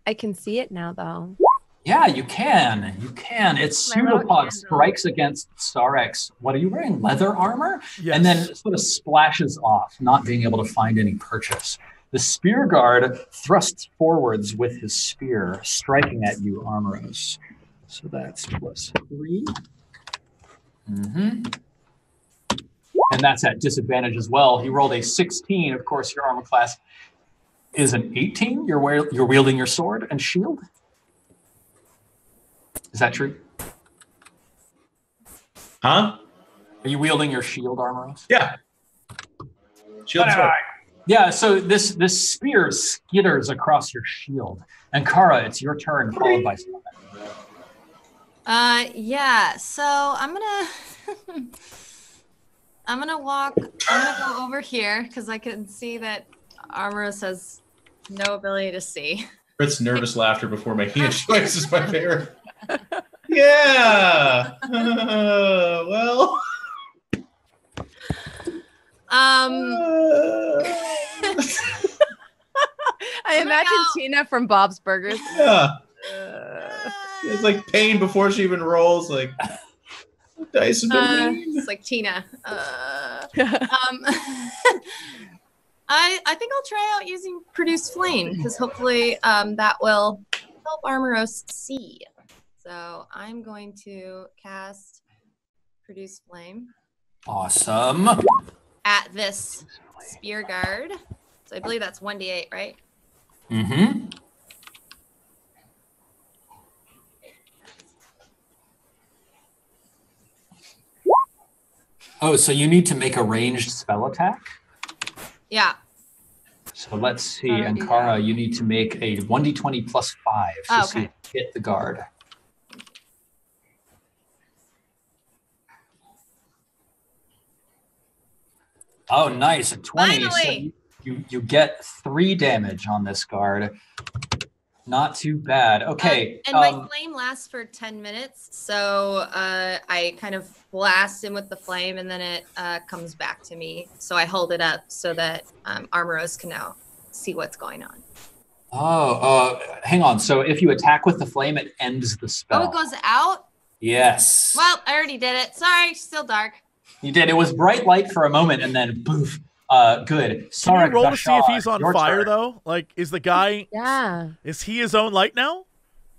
I can see it now, though. Yeah, you can. You can. Its My pseudopod strikes against Sarek's. What are you wearing? Leather armor? Yes. and then it sort of splashes off, not being able to find any purchase. The spear guard thrusts forwards with his spear, striking at you, Armoros. So that's plus 3 Mm-hmm. And that's at disadvantage as well. He rolled a 16. Of course, your armor class is an 18. You're, wear- you're wielding your sword and shield. Is that true? Huh? Are you wielding your shield, Armoros? Yeah. Shield sword. Yeah, so this this spear skitters across your shield. Ankara, it's your turn, followed by Sonic. Uh, yeah. So I'm gonna, I'm gonna walk. I'm gonna go over here because I can see that Armoros has no ability to see. Frit's nervous laughter before making a choice is my favorite. yeah. Uh, well. Um, I imagine out. Tina from Bob's Burgers. yeah. Uh, It's like pain before she even rolls. Like dice have been uh, it's like Tina. Uh, um, I I think I'll try out using produce flame because hopefully um that will help Armoros see. So I'm going to cast produce flame Awesome. At this spear guard. So I believe that's 1d8, right? Mm-hmm. Oh, so you need to make a ranged spell attack? Yeah. So let's see. How do Ankara, you need to make a 1d20 plus 5 to Oh, okay. if you hit the guard. Oh, nice. A 20. So you, you, get three damage on this guard. Not too bad. Okay. Um, and my um, flame lasts for 10 minutes. So uh, I kind of blast him with the flame and then it uh, comes back to me. So I hold it up so that um, Armoros can now see what's going on. Oh, uh, hang on. So if you attack with the flame, it ends the spell. Oh, it goes out? yes. Well, I already did it. Sorry, still dark. You did. It was bright light for a moment, and then poof. Uh, good. Can Sorry, you roll to see if he's on fire though? Like, is the guy yeah. is he his own light now?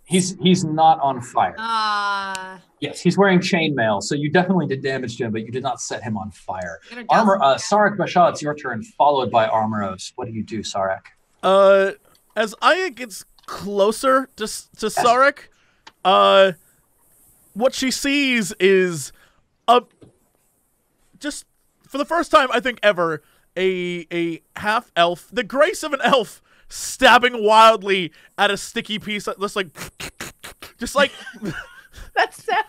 He's he's not on fire. Uh, yes, he's wearing chainmail, so you definitely did damage to him, but you did not set him on fire. Armor, uh, douse him. Sarek Basha, it's your turn, followed by Armoros. What do you do, Sarek? Uh, as Aya gets closer to to Sarek, uh, what she sees is a just for the first time I think ever a a half elf, the grace of an elf, stabbing wildly at a sticky piece, just like just like That sound.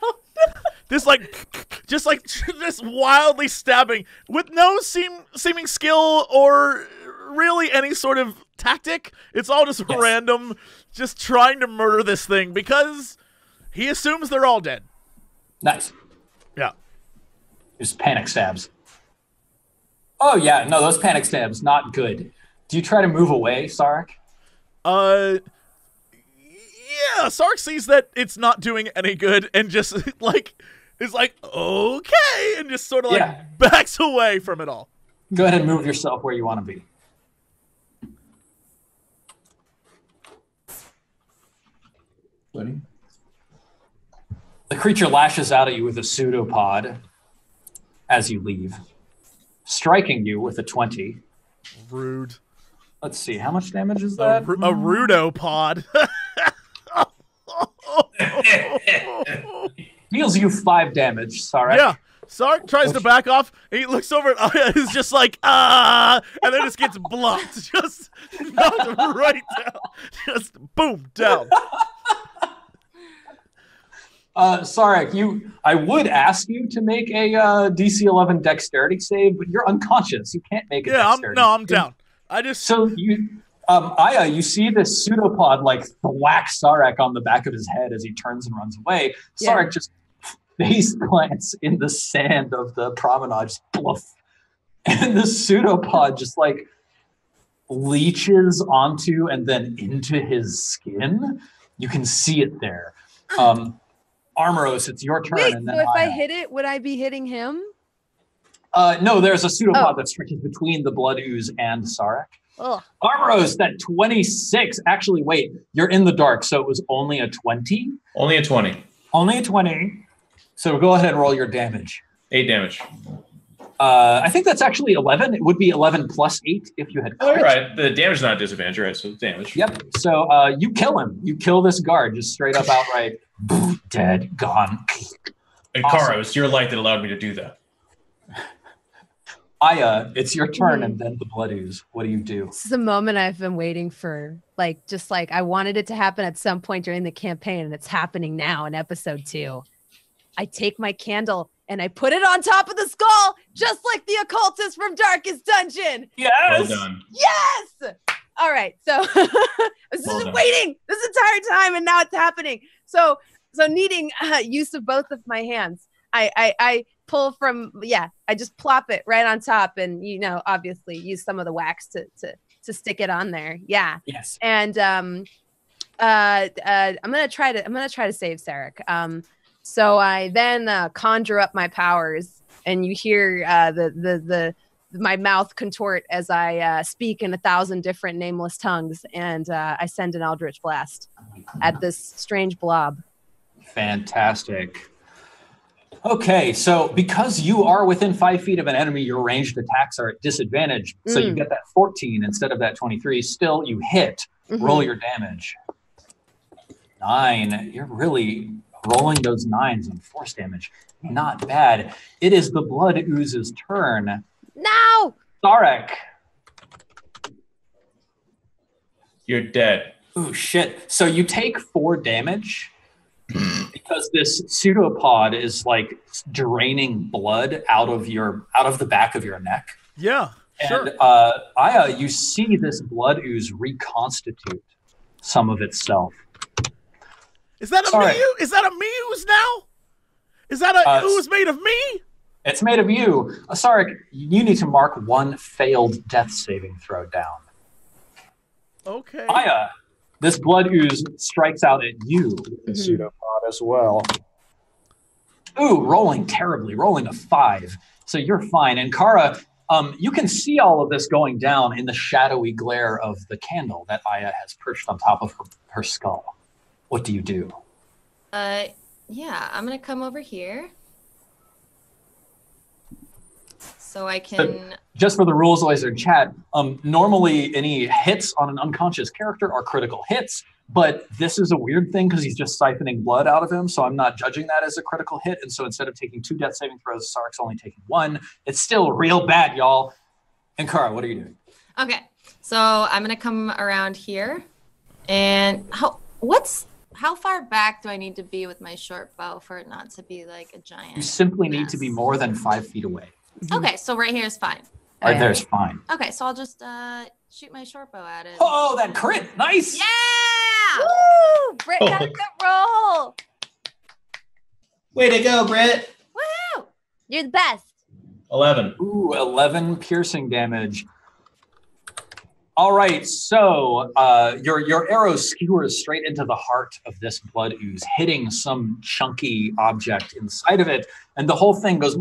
this like just like just wildly stabbing with no seem seeming skill or really any sort of tactic it's all just Yes. random just trying to murder this thing because he assumes they're all dead Nice. Just panic stabs. Oh yeah, no, those panic stabs not good. Do you try to move away, Sarek? uh yeah Sarek sees that it's not doing any good and just like is like okay and just sort of like Yeah. backs away from it all Go ahead and move yourself where you want to be. The creature lashes out at you with a pseudopod as you leave, striking you with a 20. rude Let's see, how much damage is that? ru- a rudo pod Deals you five damage, Sarek. Yeah. Sarek tries to back off. He looks over at Aya, who's just like, ah, and then just gets blocked. Just knocked right down. Just boom, down. Uh, Sarek, you, I would ask you to make a uh, DC 11 dexterity save, but you're unconscious. You can't make a Yeah, I'm, no, I'm down. I just, So you, um, Aya, you see this pseudopod like thwack Sarek on the back of his head as he turns and runs away. Yeah. Sarek just face plants in the sand of the promenade, just bluff, and the pseudopod just like leeches onto and then into his skin. You can see it there. Um, Armoros, it's your turn, Wait, and so if I Aya. hit it, would I be hitting him? Uh, no, there's a pseudopod Oh. that stretches between the blood ooze and Sarek. Ugh. Armoros, that 26. Actually, wait, you're in the dark, so it was only a 20? Only a 20. Only a 20. So go ahead and roll your damage. Eight damage. Uh, I think that's actually 11. It would be 11 plus 8 if you had Oh, crit. right. The damage is not a disadvantage, right? So damage. Yep. So uh, you kill him. You kill this guard just straight up outright. Dead, gone. And Awesome. Kara, it was your light that allowed me to do that. Aya, it's your turn, and then the blood ooze. What do you do? This is a moment I've been waiting for. Like, just like I wanted it to happen at some point during the campaign, and it's happening now in episode two. I take my candle and I put it on top of the skull, just like the occultist from Darkest Dungeon. Yes. Well done. Yes. All right. So I was Well just waiting this entire time, and now it's happening. So, so needing uh, use of both of my hands, I, I, I pull from yeah. I just plop it right on top, and you know, obviously, use some of the wax to to to stick it on there. Yeah, Yes. and um, uh, uh, I'm gonna try to I'm gonna try to save Sarek. Um, so I then uh, conjure up my powers, and you hear uh, the the the my mouth contort as I uh, speak in a thousand different nameless tongues, and uh, I send an eldritch blast at this strange blob. Fantastic. Okay, so because you are within five feet of an enemy, your ranged attacks are at disadvantage. So you Mm. get that 14 instead of that 23. Still, you hit. Mhm. Roll your damage. Nine. You're really rolling those nines on force damage. Not bad. It is the blood ooze's turn. No, Sarek. You're dead. Oh shit. So you take four damage because this pseudopod is like draining blood out of your out of the back of your neck. Yeah, sure. And uh, Aya, you see this blood ooze reconstitute some of itself. Is that a sorry. me? Is that a me ooze now? Is that a Uh, ooze made of me? It's made of you. Uh, you need to mark one failed death saving throw down. Okay. Aya, this blood ooze strikes out at you with the pseudopod as well. Ooh, rolling terribly, rolling a five. So you're fine. And Kara, um, you can see all of this going down in the shadowy glare of the candle that Aya has perched on top of her, her skull. What do you do? Uh, yeah, I'm gonna come over here. So I can. Just for the rules laser chat, um, normally any hits on an unconscious character are critical hits, but this is a weird thing because he's just siphoning blood out of him, so I'm not judging that as a critical hit. And so instead of taking two death saving throws, Sarek's only taking one. It's still real bad, y'all. And Kara, what are you doing? Okay, so I'm gonna come around here, and how? What's? How far back do I need to be with my short bow for it not to be like a giant? You simply need to be more than five feet away. Okay, so right here is fine. Right Yeah. there's fine. Okay, so I'll just uh shoot my short bow at it. Oh, that crit! Nice. Yeah! Woo! Britt got a Oh. good roll. Way to go, Britt. Woohoo! You're the best. 11. Ooh, 11 piercing damage. All right, so uh, your your arrow skewers straight into the heart of this blood ooze, hitting some chunky object inside of it, and the whole thing goes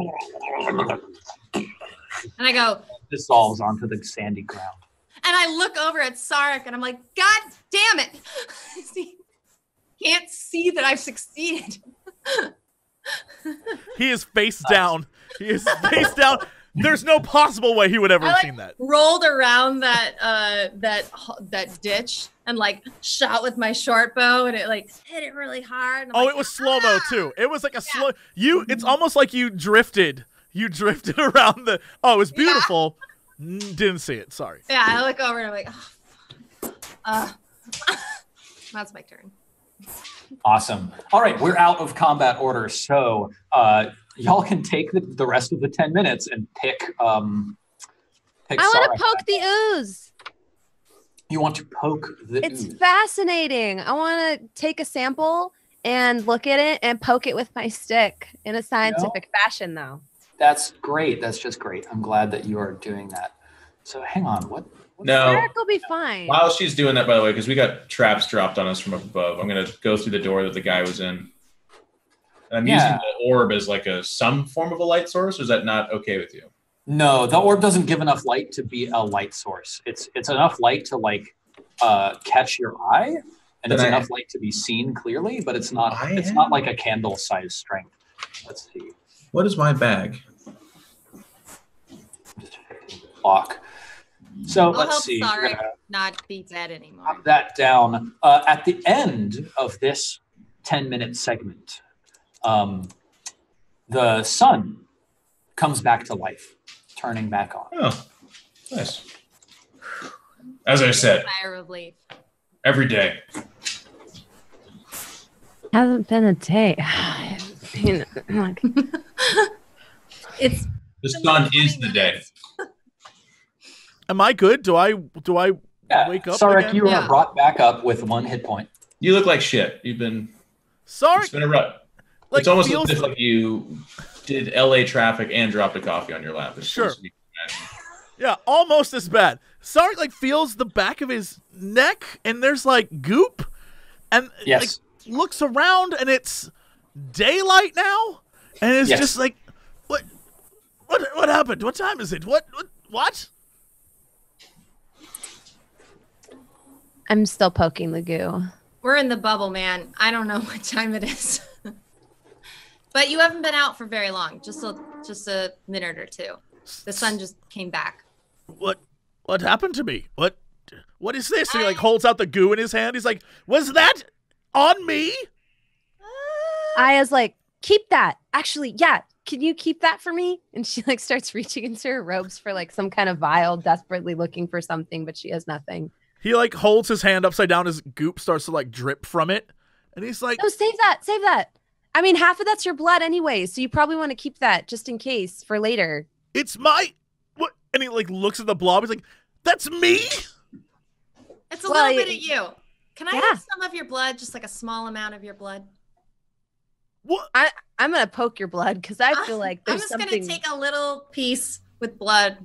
And I go, dissolves onto the sandy ground. and I look over at Sarek, and I'm like, God damn it! See, can't see that I've succeeded. He is face down. He is face down. There's no possible way he would ever I have like- seen that. Rolled around that uh that that ditch and like shot with my short bow, and it like hit it really hard. and Oh, like, it was slow mo too. It was like a Yeah. slow. You. It's almost like you drifted. You drifted around the. Oh, it was beautiful. Mm, Didn't see it. Sorry. Yeah, I look over and I'm like, oh, uh, that's my turn. Awesome. All right, we're out of combat order, so uh, y'all can take the, the rest of the 10 minutes and pick. Um, pick I want to poke the ooze. You want to poke the It's ooze. fascinating. I want to take a sample and look at it and poke it with my stick in a scientific fashion, though. That's great. That's just great. I'm glad that you are doing that. So hang on. What? what- No. Eric will be fine. While she's doing that, by the way, because we got traps dropped on us from up above, I'm going to go through the door that the guy was in. And I'm Yeah. using the orb as like a some form of a light source, or is that not okay with you? No, the orb doesn't give enough light to be a light source. It's it's enough light to like uh, catch your eye, and it's I- enough light to be seen clearly. But it's not. I it's have- not like a candle size strength. Let's see. What is my bag? Just clock. So I'll let's see. We're Sarek gonna not be dead anymore. drop that down. Uh, at the end of this 10 minute segment, um, the sun comes back to life, turning back on. Oh, nice. As I said, Sigh relief. every day. Hasn't been a day. You know, like, It's The sun is the day. Am I good? Do I do I Yeah, Wake up Sarek, again? you Yeah. are brought back up with one hit point. You look like shit. You've been. sorry It's been a rut. like it's almost feels as if like you did LA traffic and dropped a coffee on your lap. It's Sure. supposed to be- Yeah, almost as bad. Sarek like feels the back of his neck and there's like goop and Yes. like looks around and it's daylight now and it's Yes. just like what what what happened? What time is it? What what what? I'm still poking the goo. We're in the bubble, man. I don't know what time it is. but you haven't been out for very long. Just a just a minute or two. The sun just came back. What what happened to me? What what is this? And he like holds out the goo in his hand. He's like, "Was that on me?" I Aya's like, keep that. Actually, yeah. Can you keep that for me? And she like starts reaching into her robes for like some kind of vial, desperately looking for something, but she has nothing. He like holds his hand upside down. His goop starts to like drip from it, and he's like, No, save that. Save that. I mean, half of that's your blood anyway, so you probably want to keep that just in case for later. "It's my what?" And he like looks at the blob. He's like, "That's me." It's a Well, little bit of you. Can I Yeah. have some of your blood? Just like a small amount of your blood. What? I'm gonna poke your blood because I feel like there's I'm just something. gonna take a little piece with blood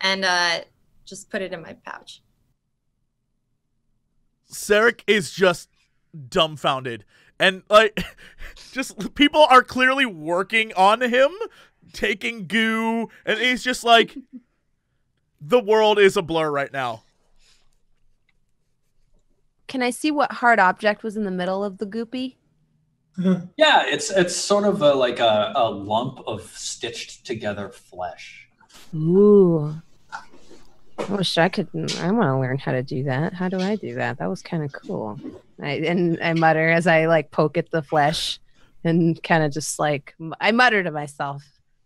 and uh just put it in my pouch. Sarek is just dumbfounded. And like just people are clearly working on him, taking goo, and he's just like the world is a blur right now. Can I see what hard object was in the middle of the goopy? Mm-hmm. Yeah, it's it's sort of a, like a, a lump of stitched together flesh. Ooh. I wish I could. I want to learn how to do that. How do I do that? That was kind of cool. I, and I mutter as I like poke at the flesh and kind of just like, I mutter to myself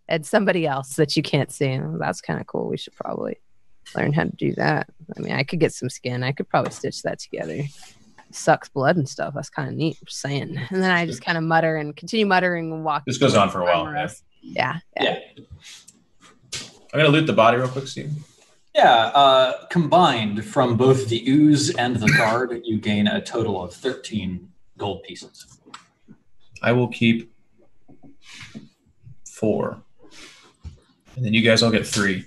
and somebody else that you can't see. "Oh, That's kind of cool. We should probably learn how to do that. I mean, I could get some skin. I could probably stitch that together. Sucks blood and stuff. That's kind of neat. I'm saying. And then I just kind of mutter and continue muttering and walk. This goes on for a while. Armor Yeah. Yeah. yeah. Yeah. I'm gonna loot the body real quick, Steve. Yeah, uh, combined from both the ooze and the guard, you gain a total of 13 gold pieces. I will keep four, and then you guys all get three.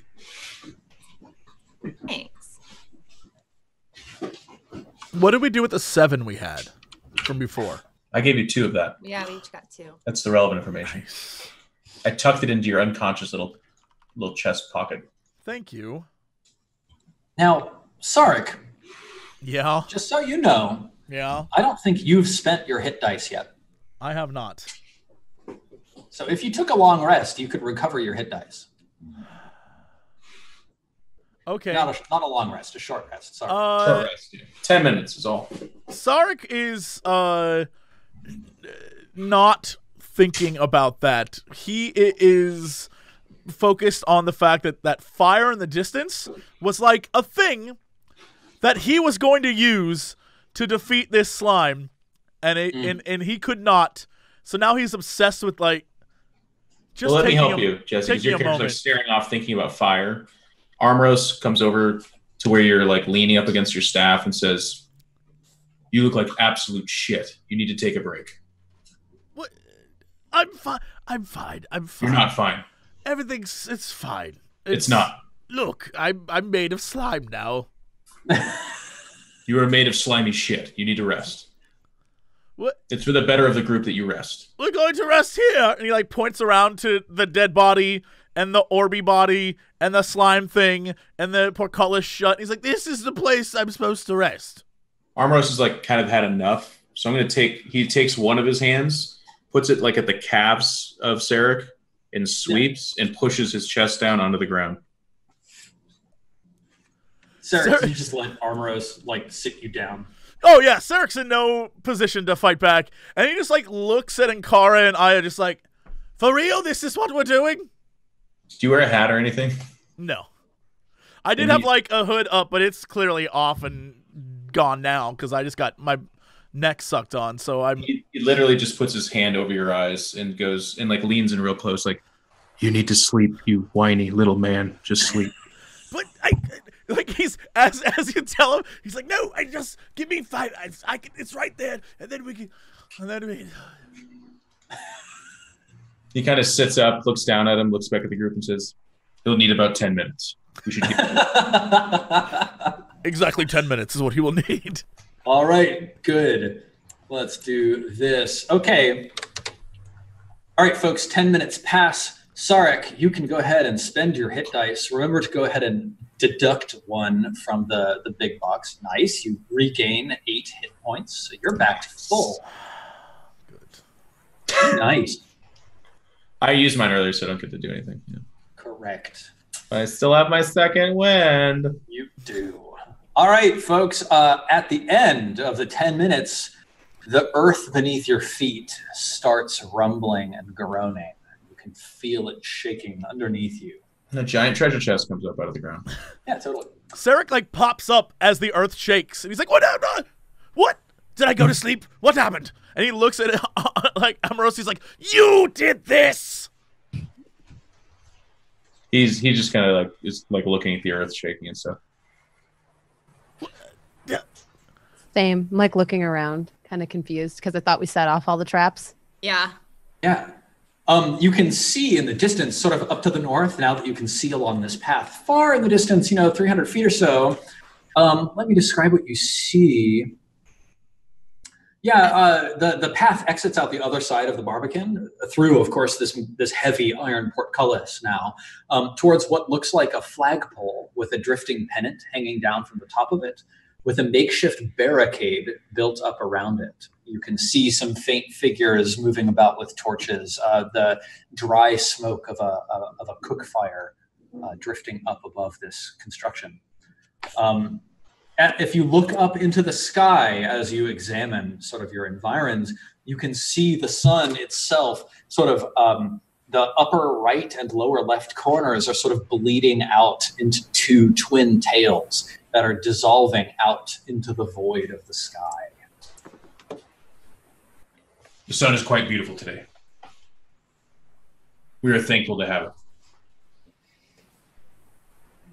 What did we do with the seven we had from before? I gave you two of that. Yeah, we each got two. That's the relevant information. I tucked it into your unconscious little little chest pocket. Thank you. Now, Sarek, Yeah, just so you know, yeah, I don't think you've spent your hit dice yet. I have not. So if you took a long rest, you could recover your hit dice. Okay. Not a, not a long rest, a short rest. Sorry. Uh, Rest, yeah. Ten minutes is all. Sarek is uh not thinking about that. He is focused on the fact that that fire in the distance was like a thing that he was going to use to defeat this slime and it, Mm. and and he could not. So now he's obsessed with like just well, let me help a, you, Jesse. 'cause taking Your a character's like staring off, thinking about fire. Armoros comes over to where you're like leaning up against your staff and says, "You look like absolute shit. You need to take a break. What? I'm fine. I'm fine. I'm fine. You're not fine. Everything's it's fine. It's not. Look, I'm I'm made of slime now. You are made of slimy shit. You need to rest. What? It's for the better of the group that you rest. we're going to rest here. And he like points around to the dead body and the Orby body and the slime thing and the portcullis shut. He's like, this is the place I'm supposed to rest. Armoros is like kind of had enough, so I'm going to take. He takes one of his hands, puts it like at the calves of Sarek, and sweeps and pushes his chest down onto the ground. Sarek, Sarek- you just let Armoros like sit you down? Oh yeah, Sarek's in no position to fight back, and he just like looks at Ankara and Aya, just like, "For real, this is what we're doing." Do you wear a hat or anything? No, I did And have he- like a hood up, but it's clearly off and gone now because I just got my neck sucked on. So I'm He, he literally just puts his hand over your eyes and goes and like leans in real close, like, "You need to sleep, you whiny little man. Just sleep." But I like he's as as you tell him, he's like, no, I just give me five. I, I can, it's right there, and then we can, and then we. He kind of sits up, looks down at him, looks back at the group, and says, "He'll need about ten minutes. We should keep." Exactly ten minutes is what he will need. All right, good. Let's do this. Okay. All right, folks, 10 minutes pass. Sarek, you can go ahead and spend your hit dice. Remember to go ahead and deduct one from the, the big box. Nice. You regain eight hit points. So you're back to full. Good. Nice. I used mine earlier, so I don't get to do anything. Yeah. Correct. I still have my second wind. You do. All right, folks. Uh, at the end of the 10 minutes, the earth beneath your feet starts rumbling and groaning. You can feel it shaking underneath you. And a giant treasure chest comes up out of the ground. Yeah, totally. Sarek like pops up as the earth shakes, and he's like, "What? no, What? Did I go to sleep? What happened?" And he looks at it like Amorosi's like, "You did this." He's he just kind of like is like looking at the earth shaking and stuff. Yeah. Same. I'm like looking around, kind of confused because I thought we set off all the traps. Yeah. Yeah. Um, you can see in the distance, sort of up to the north, now that you can see along this path, far in the distance, you know, 300 feet or so. Um, let me describe what you see. Yeah, uh, the, the path exits out the other side of the Barbican, through, of course, this, this heavy iron portcullis now, um, towards what looks like a flagpole with a drifting pennant hanging down from the top of it, with a makeshift barricade built up around it. You can see some faint figures moving about with torches, uh, the dry smoke of a, a, of a cook fire uh, drifting up above this construction. Um, if you look up into the sky as you examine sort of your environs, you can see the sun itself sort of um, the upper right and lower left corners are sort of bleeding out into two twin tails that are dissolving out into the void of the sky. The sun is quite beautiful today. We are thankful to have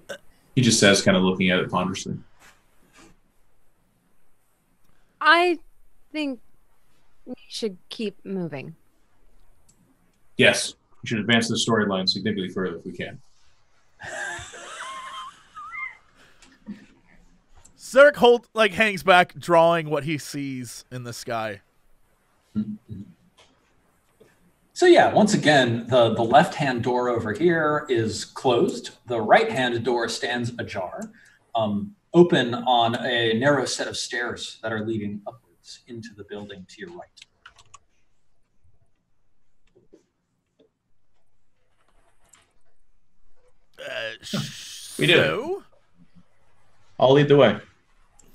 it. He just says, kind of looking at it ponderously. I think we should keep moving. Yes, we should advance the storyline significantly further if we can. Sarek hold like hangs back, drawing what he sees in the sky. So yeah, once again, the, the left-hand door over here is closed. The right-hand door stands ajar, um, open on a narrow set of stairs that are leading upwards into the building to your right. Uh, We do. so, I'll lead the way.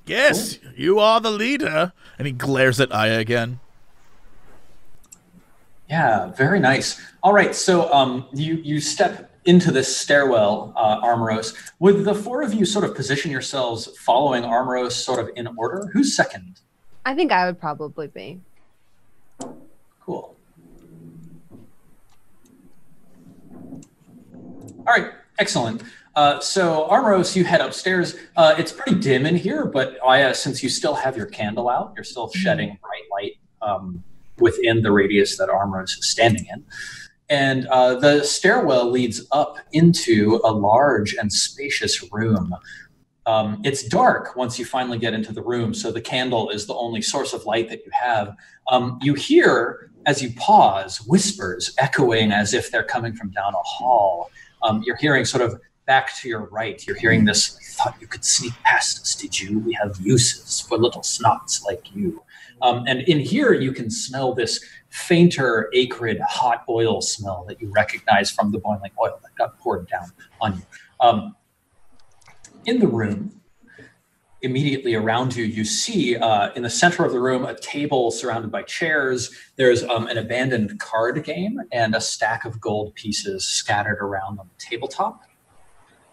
Yes, you are the leader. And he glares at Aya again. Yeah, very nice. All right, so um, you you step into this stairwell, uh, Armoros. Would the four of you sort of position yourselves following Armoros sort of in order? Who's second? I think I would probably be. Cool. All right, excellent. Uh, so, Armoros, you head upstairs. Uh, it's pretty dim in here, but Aya, since you still have your candle out, you're still shedding bright light um, within the radius that Armoros is standing in. And uh, the stairwell leads up into a large and spacious room. Um, it's dark once you finally get into the room, so the candle is the only source of light that you have. Um, you hear, as you pause, whispers echoing as if they're coming from down a hall. Um, you're hearing sort of back to your right, you're hearing this, I thought you could sneak past us, did you? We have uses for little snots like you. Um, and in here, you can smell this fainter, acrid, hot oil smell that you recognize from the boiling oil that got poured down on you. Um, in the room, immediately around you, you see uh, in the center of the room a table surrounded by chairs. There's um, an abandoned card game and a stack of gold pieces scattered around on the tabletop.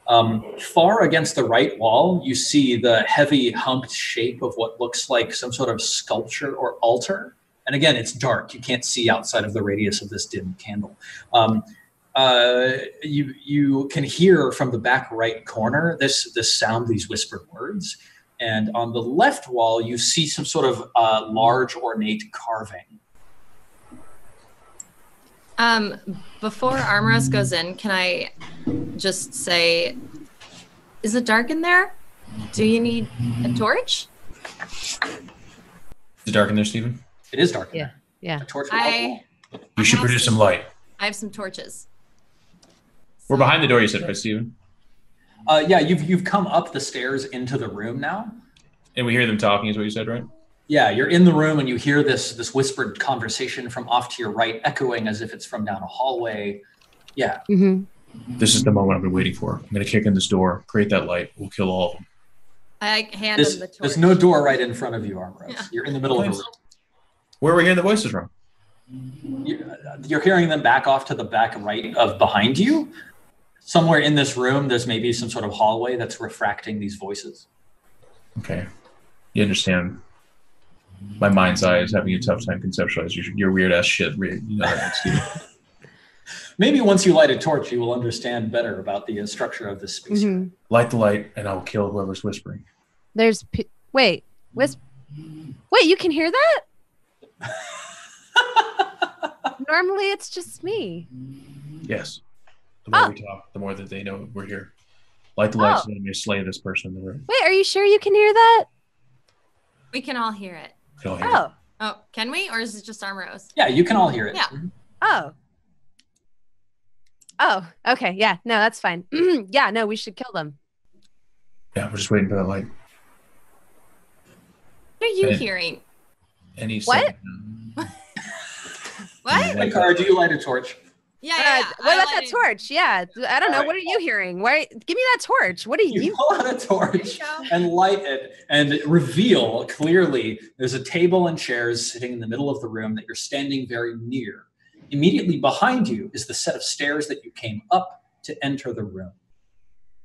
Um, far against the right wall, you see the heavy humped shape of what looks like some sort of sculpture or altar. And again, it's dark. You can't see outside of the radius of this dim candle. Um, uh, you you can hear from the back right corner this this sound, these whispered words. And on the left wall, you see some sort of uh, large ornate carving. Um, before Armoros goes in, can I just say, is it dark in there? Do you need a torch? Is it dark in there, Steven? It is dark. in Yeah. there. Yeah. A torch would help. I You should produce some light. I have some torches. We're behind the door, you said, right, Steven? Uh, yeah, you've you've come up the stairs into the room now. And we hear them talking, is what you said, right? Yeah, you're in the room and you hear this this whispered conversation from off to your right, echoing as if it's from down a hallway. Yeah, hmm This is the moment I've been waiting for. I'm going to kick in this door, create that light. We'll kill all of them. I hand there's, him the torch. there's no door right in front of you, Armoros. Yeah. You're in the middle of the room. Where are we hearing the voices from? You're, you're hearing them back off to the back right of behind you. Somewhere in this room, there's maybe some sort of hallway that's refracting these voices. Okay. You understand. My mind's eye is having a tough time conceptualizing your, your weird ass shit. You know. Maybe once you light a torch, you will understand better about the uh, structure of this space. hmm Light the light, and I will kill whoever's whispering. There's p- wait, whisp. Wait, you can hear that? Normally, it's just me. Yes. The more Oh. we talk, the more that they know we're here. Light the lights, Oh. and let me slay this person in the room. Wait, are you sure you can hear that? We can all hear it. They all hear it. Oh, Oh, can we? Or is it just Armoros? Yeah, you can all hear it. Yeah. Mm-hmm. oh, oh. Okay, yeah, no, that's fine. yeah, no, we should kill them. Yeah, we're just waiting for that light. What are you Okay. hearing? Any What? second. What? Hey, Kara, do you light a torch? Yeah, Uh, yeah. yeah. what I about that lighted- torch? Yeah, I don't know. Alright. What are you hearing? Why? Give me that torch. What are You you? pull out a torch and light it and reveal clearly there's a table and chairs sitting in the middle of the room that you're standing very near. Immediately behind you is the set of stairs that you came up to enter the room.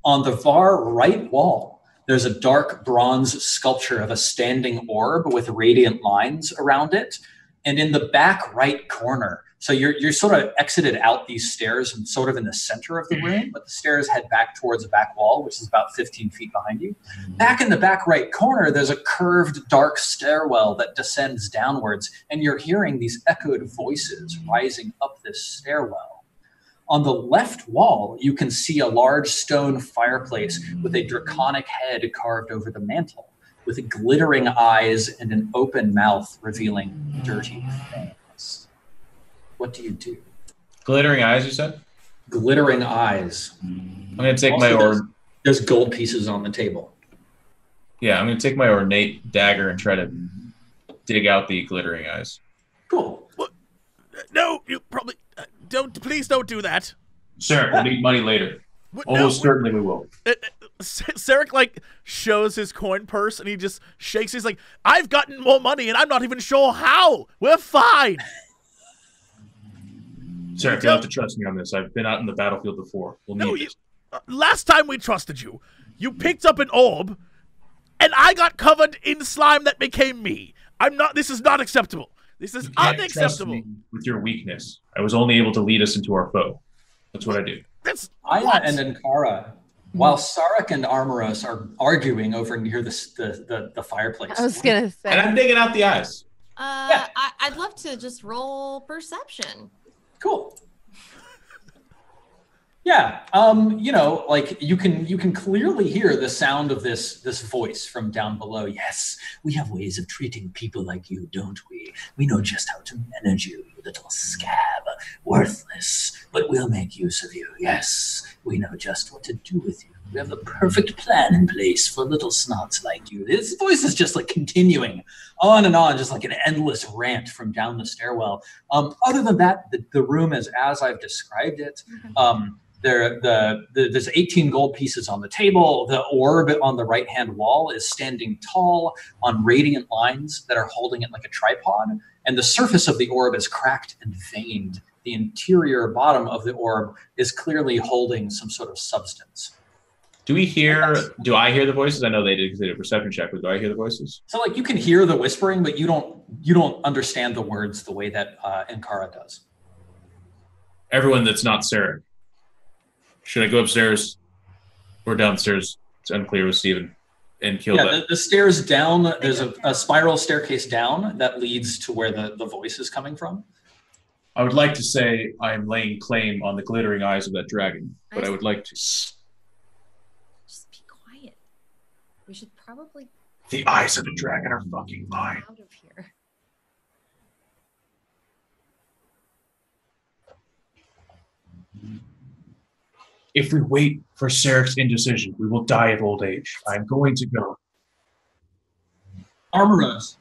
On the far right wall, there's a dark bronze sculpture of a standing orb with radiant lines around it. And in the back right corner, so you're, you're sort of exited out these stairs and sort of in the center of the mm-hmm. room, but the stairs head back towards a back wall, which is about 15 feet behind you. Mm-hmm. Back in the back right corner, there's a curved dark stairwell that descends downwards, and you're hearing these echoed voices rising up this stairwell. On the left wall, you can see a large stone fireplace with a draconic head carved over the mantle, with glittering eyes and an open mouth revealing dirty fangs. What do you do? Glittering eyes, you said? Glittering eyes. I'm going to take my or there's, there's gold pieces on the table. yeah, I'm going to take my ornate dagger and try to dig out the glittering eyes. Cool. No, you probably uh, don't. Please don't do that. Sir, we'll need money later. What- no, Almost what- certainly we will. uh, uh, Sarek like shows his coin purse and he just shakes. He's like, "I've gotten more money and I'm not even sure how. We're fine." Sir, you'll have to trust me on this. I've been out in the battlefield before. We'll need No, you. Uh, last time we trusted you, you picked up an orb, and I got covered in slime that became me. I'm not. This is not acceptable. This is You can't trust unacceptable. me with your weakness. I was only able to lead us into our foe. That's what I do. That's Aya what? and Ankara, while Sarek and Armoros are arguing over near the, the, the, the fireplace. I was gonna say. And I'm digging out the eyes. Uh, Yeah. I, I'd love to just roll perception. Cool. Yeah, um, you know, like you can you can clearly hear the sound of this this voice from down below. Yes, we have ways of treating people like you, don't we? We know just how to manage you, you little scab, worthless. But we'll make use of you. Yes, we know just what to do with you. We have the perfect plan in place for little snots like you. This voice is just like continuing on and on, just like an endless rant from down the stairwell. Um, other than that, the, the room is as I've described it. Um, there, the, the there's 18 gold pieces on the table. The orb on the right hand wall is standing tall on radiant lines that are holding it like a tripod, and the surface of the orb is cracked and veined. The interior bottom of the orb is clearly holding some sort of substance. Do we hear? Do I hear the voices? I know they did because they did a perception check, but do I hear the voices? So like you can hear the whispering, but you don't you don't understand the words the way that uh, Ankara does. Everyone that's not Sarah. Should I go upstairs or downstairs? It's unclear with Steven And kill yeah, the, the stairs down. There's a, a spiral staircase down that leads to where the, the voice is coming from. I would like to say I am laying claim on the glittering eyes of that dragon, but I would like to. Just be quiet. We should probably The eyes of the dragon are fucking get mine. out of here. If we wait for Sarek's indecision, we will die of old age. I am going to go. Armoros,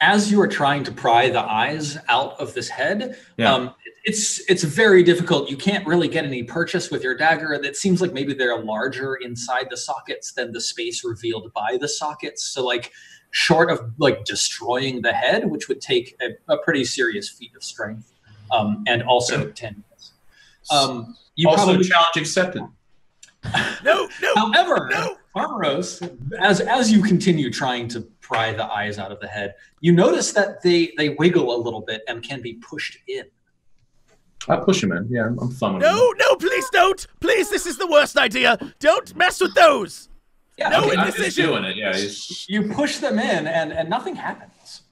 as you are trying to pry the eyes out of this head, Yeah. um, it's it's very difficult. You can't really get any purchase with your dagger. It seems like maybe they're larger inside the sockets than the space revealed by the sockets. So like short of like destroying the head, which would take a, a pretty serious feat of strength, um, and also ten. minutes. Um, you also, probably challenge accepted. No, no. However, No. Armoros, as as you continue trying to pry the eyes out of the head, you notice that they they wiggle a little bit and can be pushed in. I push him in. Yeah, I'm, I'm thumbing him. No, no, please don't. Please, this is the worst idea. Don't mess with those. Yeah, No, okay, it- I'm just doing it. Yeah, he's, you push them in and and nothing happens.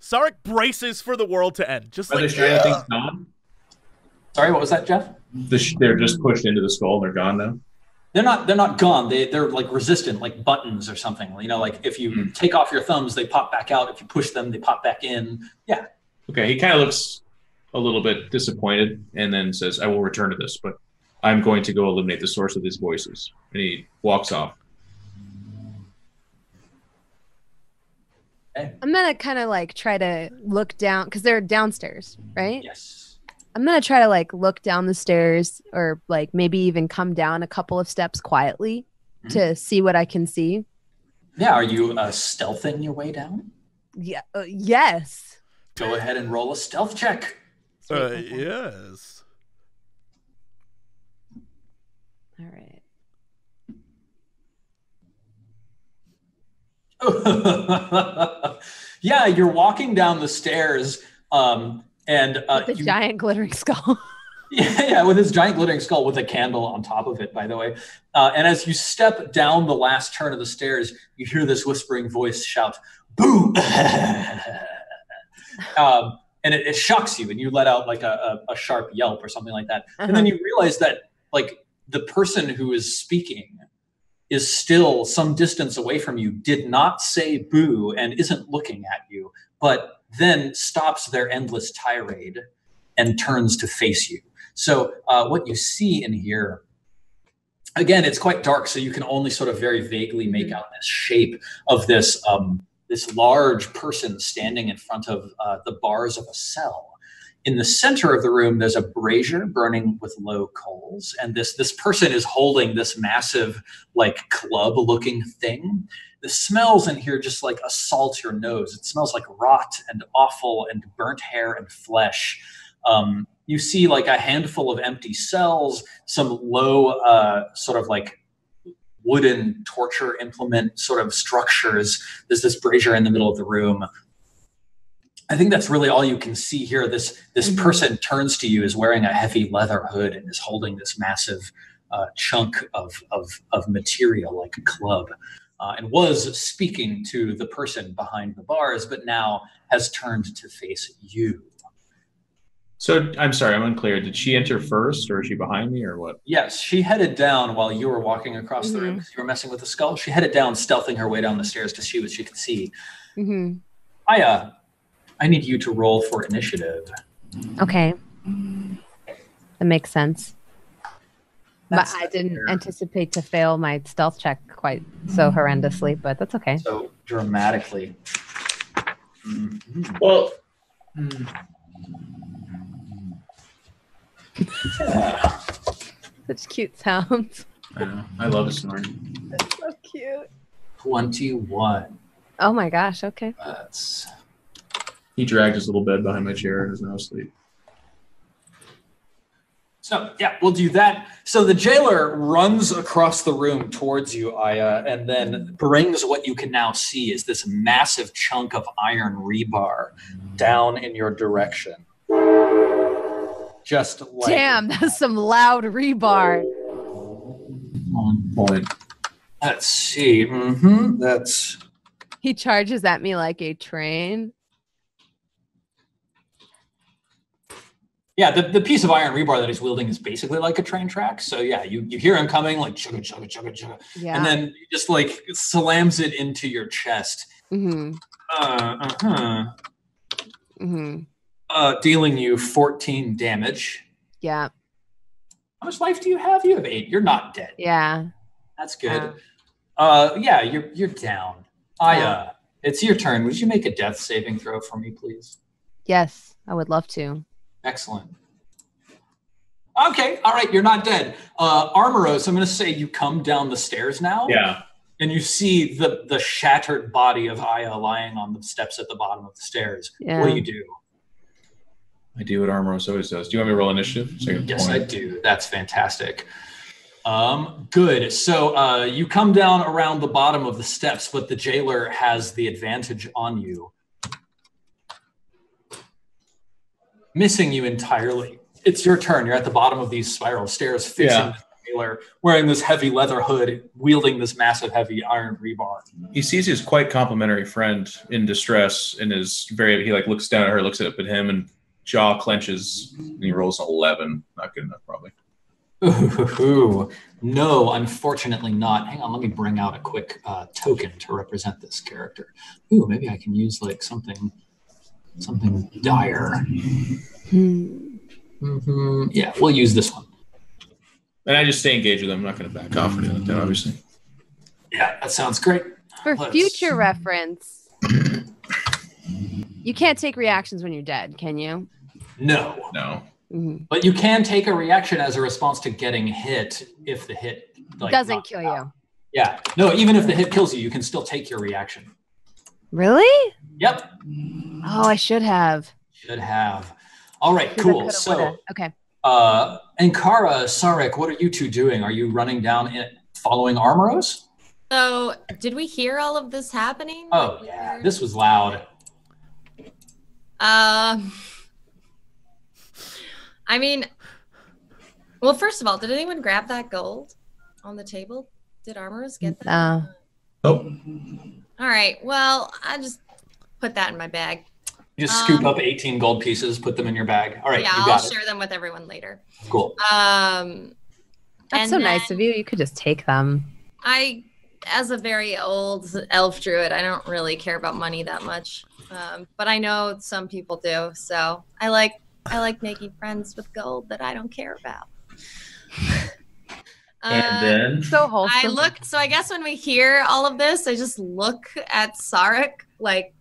Sarek braces for the world to end. Just are the like shiny "Yeah." things gone? Sorry, what was that, Jeff? The sh- they're just pushed into the skull. and They're gone now. They're not they're not gone. They they're like resistant, like buttons or something. You know, like if you Hmm. take off your thumbs, they pop back out. If you push them, they pop back in. Yeah. Okay, he kind of looks a little bit disappointed and then says, I will return to this, but I'm going to go eliminate the source of these voices. And he walks off. I'm gonna kind of like try to look down because they're downstairs, right? Yes. I'm gonna try to like look down the stairs or like maybe even come down a couple of steps quietly to see what I can see. Yeah. Are you uh, stealthing your way down? Yeah. Uh, yes. Go ahead and roll a stealth check. Uh, yes. All right. yeah, you're walking down the stairs, um, and uh, With the you- giant glittering skull. yeah, yeah, with his giant glittering skull with a candle on top of it, by the way. Uh, and as you step down the last turn of the stairs, you hear this whispering voice shout, "Boo!" um, and it, it shocks you, and you let out like a, a, a sharp yelp or something like that. And then you realize that like the person who is speaking is still some distance away from you, did not say boo and isn't looking at you, but then stops their endless tirade and turns to face you. So uh, what you see in here, again, it's quite dark, so you can only sort of very vaguely make out this shape of this um, this large person standing in front of uh, the bars of a cell. In the center of the room, there's a brazier burning with low coals, and this this person is holding this massive, like club-looking thing. The smells in here just like assault your nose. It smells like rot and awful and burnt hair and flesh. Um, you see like a handful of empty cells, some low, uh, sort of like wooden torture implement sort of structures. There's this brazier in the middle of the room. I think that's really all you can see here. This this Mhm. person turns to you, is wearing a heavy leather hood, and is holding this massive uh, chunk of, of of material like a club, uh, and was speaking to the person behind the bars, but now has turned to face you. So I'm sorry, I'm unclear. Did she enter first or is she behind me or what? Yes, she headed down while you were walking across the room because you were messing with the skull. She headed down, stealthing her way down the stairs to see what she could see. hmm Aya, I need you to roll for initiative. Okay. That makes sense. That's but I didn't fair. anticipate to fail my stealth check quite so horrendously, but that's okay. so dramatically. Mhm. Well, Yeah. Such cute sounds. I know. I love his snoring. So cute. 21. Oh my gosh. Okay. That's He dragged his little bed behind my chair and is now asleep. So yeah, we'll do that. So the jailer runs across the room towards you, Aya, and then brings what you can now see is this massive chunk of iron rebar mm-hmm. down in your direction. Just like Damn, that's some loud rebar. On point. Let's see. Mm hmm That's He charges at me like a train. yeah. The, the piece of iron rebar that he's wielding is basically like a train track. So yeah, you, you hear him coming like chugga chugga chugga chugga, Yeah. and then he just like slams it into your chest, mm-hmm. uh, uh-huh. Mm-hmm. Uh, dealing you 14 damage. Yeah. How much life do you have? You have eight. You're not dead. Yeah. That's good. Yeah. Uh, yeah, you're you're down. Aya, Yeah. it's your turn. Would you make a death saving throw for me, please? Yes, I would love to. Excellent. Okay, all right, you're not dead. Uh, Armoros, I'm going to say you come down the stairs now. Yeah. And you see the the shattered body of Aya lying on the steps at the bottom of the stairs. Yeah. What do you do? I do what Armoros always does. Do you want me to roll initiative? So Yes, point? I do. That's fantastic. Um, good. So uh, you come down around the bottom of the steps, but the jailer has the advantage on you, missing you entirely. It's your turn. You're at the bottom of these spiral stairs, facing Yeah. the jailer, wearing this heavy leather hood, wielding this massive, heavy iron rebar. He sees his quite complimentary friend in distress and is very. He like looks down at her, looks up at him, and jaw clenches, and he rolls an eleven. Not good enough, probably. Ooh, no, unfortunately not. Hang on, let me bring out a quick uh, token to represent this character. Ooh, maybe I can use like something, something dire. Hmm. hmm Yeah, we'll use this one. And I just stay engaged with him. I'm not going to back off or anything like that, obviously. Yeah, that sounds great. For Let's- future reference, you can't take reactions when you're dead, can you? No, No. Mhm. but you can take a reaction as a response to getting hit if the hit like, Doesn't kill you out. you. Yeah, no, even if the hit kills you, you can still take your reaction. Really? Yep, Oh, I should have. should have. All right, cool. So. woulda. okay. Uh, Ankara, Sarek, what are you two doing? Are you running down in, following Armoros? So, did we hear all of this happening? Oh, yeah, this was loud. Um, I mean, well, first of all, did anyone grab that gold on the table? Did Armoros get that? No. Oh, All right. Well, I just put that in my bag. You just scoop Um, up 18 gold pieces, put them in your bag. All right, yeah, you I'll it. share them with everyone later. Cool. Um, That's so nice of you. You could just take them. I, as a very old elf druid, I don't really care about money that much. Um, but I know some people do. So I like I like making friends with gold that I don't care about. and Uh, then So wholesome. I look. So I guess when we hear all of this, I just look at Sarek like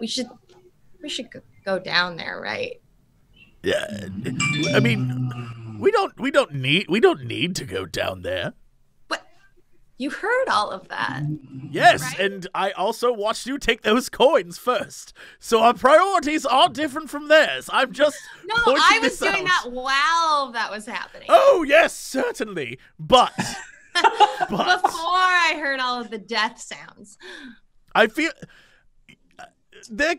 we should we should go- go down there, right? Yeah. I mean, we don't we don't need we don't need to go down there. You heard all of that. Yes, Right. and I also watched you take those coins first. So our priorities are different from theirs. I'm just No, I was doing out. that while that was happening. Oh yes, certainly. But but Before I heard all of the death sounds. I feel they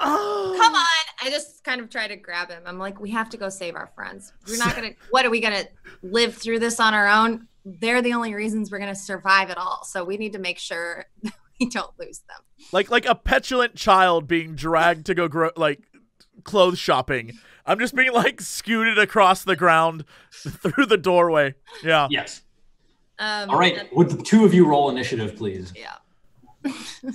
oh. Come on. I just kind of try to grab him. I'm like, we have to go save our friends. We're not gonna what are we gonna live through this on our own? They're the only reasons we're gonna survive at all. So we need to make sure we don't lose them. like like a petulant child being dragged to go gro- like clothes shopping. I'm just being like scooted across the ground through the doorway. Yeah. Yes. Um, All right. and- Would the two of you roll initiative, please? yeah.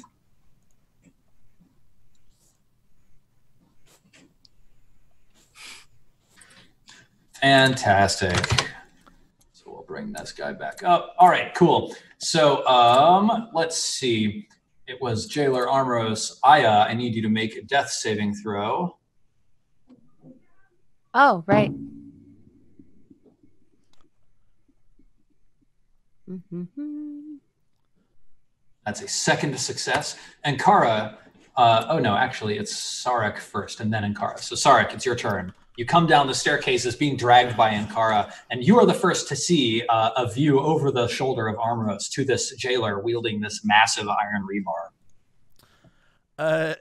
Fantastic. Bring this guy back up. All right, cool. So um, let's see. It was Jailer Armoros. Aya, I need you to make a death saving throw. Oh, right. Mhm. That's a second success. Ankara, uh, oh no, actually, it's Sarek first and then Ankara. So, Sarek, it's your turn. You come down the staircase staircases being dragged by Ankara, and you are the first to see uh, a view over the shoulder of Armoros to this jailer wielding this massive iron rebar. Uh,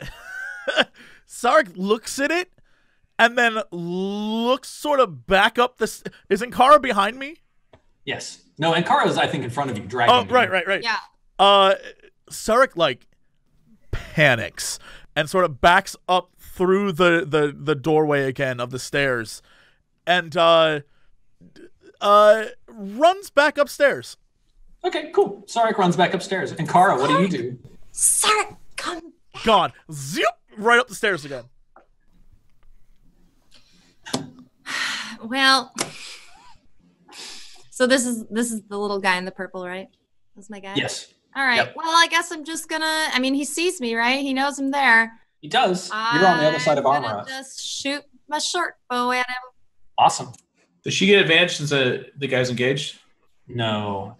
Sarek looks at it and then looks sort of back up the. s- Is Ankara behind me? Yes. No, Ankara is, I think, in front of you, dragging Oh, you. right, right, right. Yeah. Uh, Sarek like panics and sort of backs up through the the the doorway again of the stairs, and uh, uh, runs back upstairs. Okay, cool. Sarek runs back upstairs. Ankara, what do you do? Sarek, come. Gone. Zip right up the stairs again. Well, so this is this is the little guy in the purple, right? That's my guy. Yes, All right. Yep. Well, I guess I'm just gonna. I mean, he sees me, right? He knows I'm there. He does. You're on the other side of I'm Armor. Just shoot my short bow at him. Awesome. Does she get advantage since uh, the guy's engaged? No.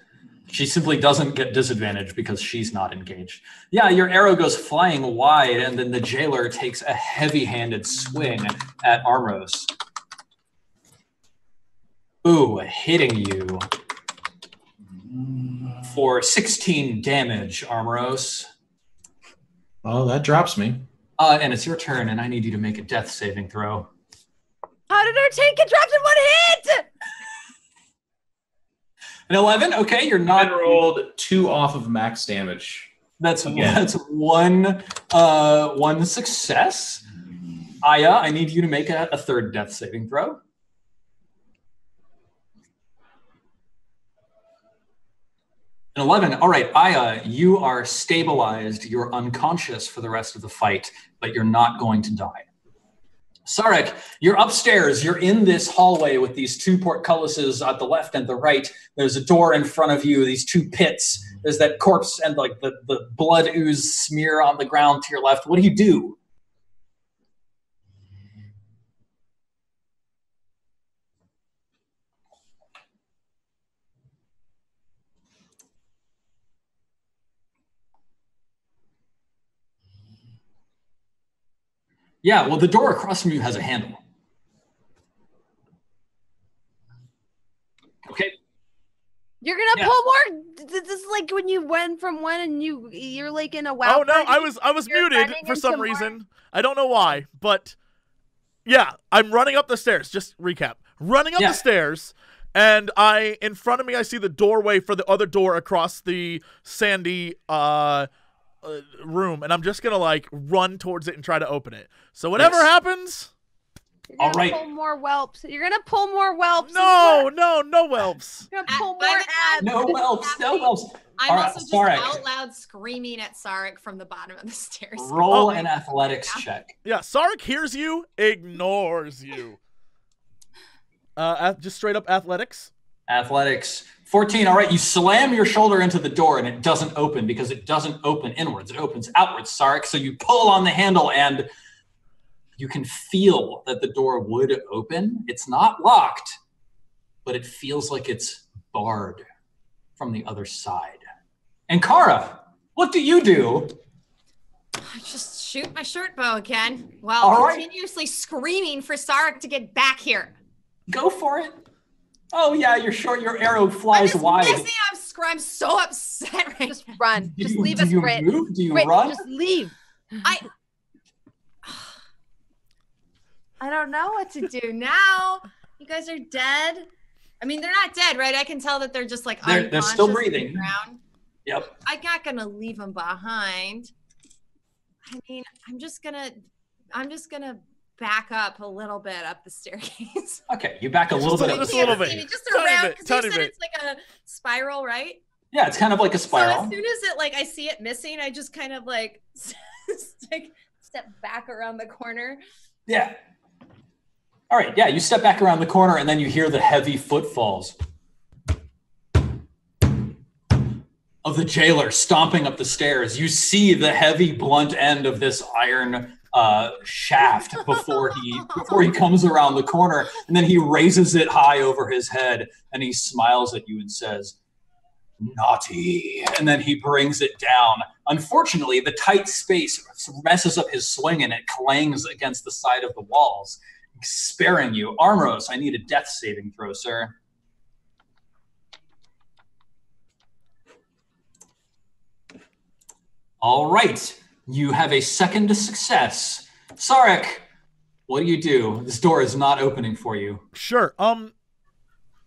She simply doesn't get disadvantage because she's not engaged. Yeah, your arrow goes flying wide, and then the jailer takes a heavy handed swing at Armoros. Ooh, hitting you for 16 damage, Armoros. Oh, that drops me. Uh, and it's your turn, and I need you to make a death saving throw. How did our tank get dropped in one hit? An 11? Okay, you're not. I not. rolled two off of max damage. That's Again. that's one uh one success. Aya, I need you to make a, a third death saving throw. An 11. All right, Aya, you are stabilized. You're unconscious for the rest of the fight, but you're not going to die. Sarek, you're upstairs. You're in this hallway with these two portcullises at the left and the right. There's a door in front of you, these two pits. There's that corpse and like the, the blood ooze smear on the ground to your left. What do you do? Yeah, well, the door across from you has a handle. Okay, You're gonna Yeah. pull more. This is like when you went from one and you you're like in a wow. oh no, I was I was You're muted for into some more- reason. I don't know why, but yeah, I'm running up the stairs. Just recap. Running up Yeah. the stairs and I in front of me I see the doorway for the other door across the sandy uh, uh room and I'm just going to like run towards it and try to open it. So whatever Yes. happens, You're gonna All right. Pull more whelps. You're gonna pull more whelps. no, no, no whelps. You're gonna pull by more ads. no whelps, no whelps. I'm All right, also just Sarek. out loud screaming at Sarek from the bottom of the stairs. Roll Oh. an athletics check. Yeah, Sarek hears you, ignores you. Uh, just straight up athletics. Athletics. 14. All right, you slam your shoulder into the door and it doesn't open because it doesn't open inwards. It opens outwards, Sarek. So you pull on the handle and you can feel that the door would open. It's not locked, but it feels like it's barred from the other side. Ankara, what do you do? I just shoot my short bow again while right. continuously screaming for Sarek to get back here. Go for it. Oh yeah, you're short, your arrow flies wide. I'm, scr- I'm so upset right Just run. Do Just you, leave do us, you Brit. move? Do you Brit, run? just leave. I I don't know what to do now. You guys are dead. I mean, they're not dead, right? I can tell that they're just like They're- they're still unconscious the breathing. ground. Yep. I'm not gonna leave them behind. I mean, I'm just gonna, I'm just gonna back up a little bit up the staircase. Okay, you back a little Just bit. just a little bit. Maybe just Tiny around bit, because you said bit. it's like a spiral, right? Yeah, it's kind of like a spiral. So spiral. as soon as it like I see it missing, I just kind of like, like step back around the corner. Yeah. All right. Yeah, you step back around the corner and then you hear the heavy footfalls of the jailer stomping up the stairs. You see the heavy, blunt end of this iron uh, shaft before he before he comes around the corner, and then he raises it high over his head and he smiles at you and says, "Naughty," and then he brings it down. Unfortunately, the tight space messes up his swing and it clangs against the side of the walls, sparing you. Armoros, I need a death saving throw, sir. All right. You have a second to success. Sarek, what do you do? This door is not opening for you. Sure. Um,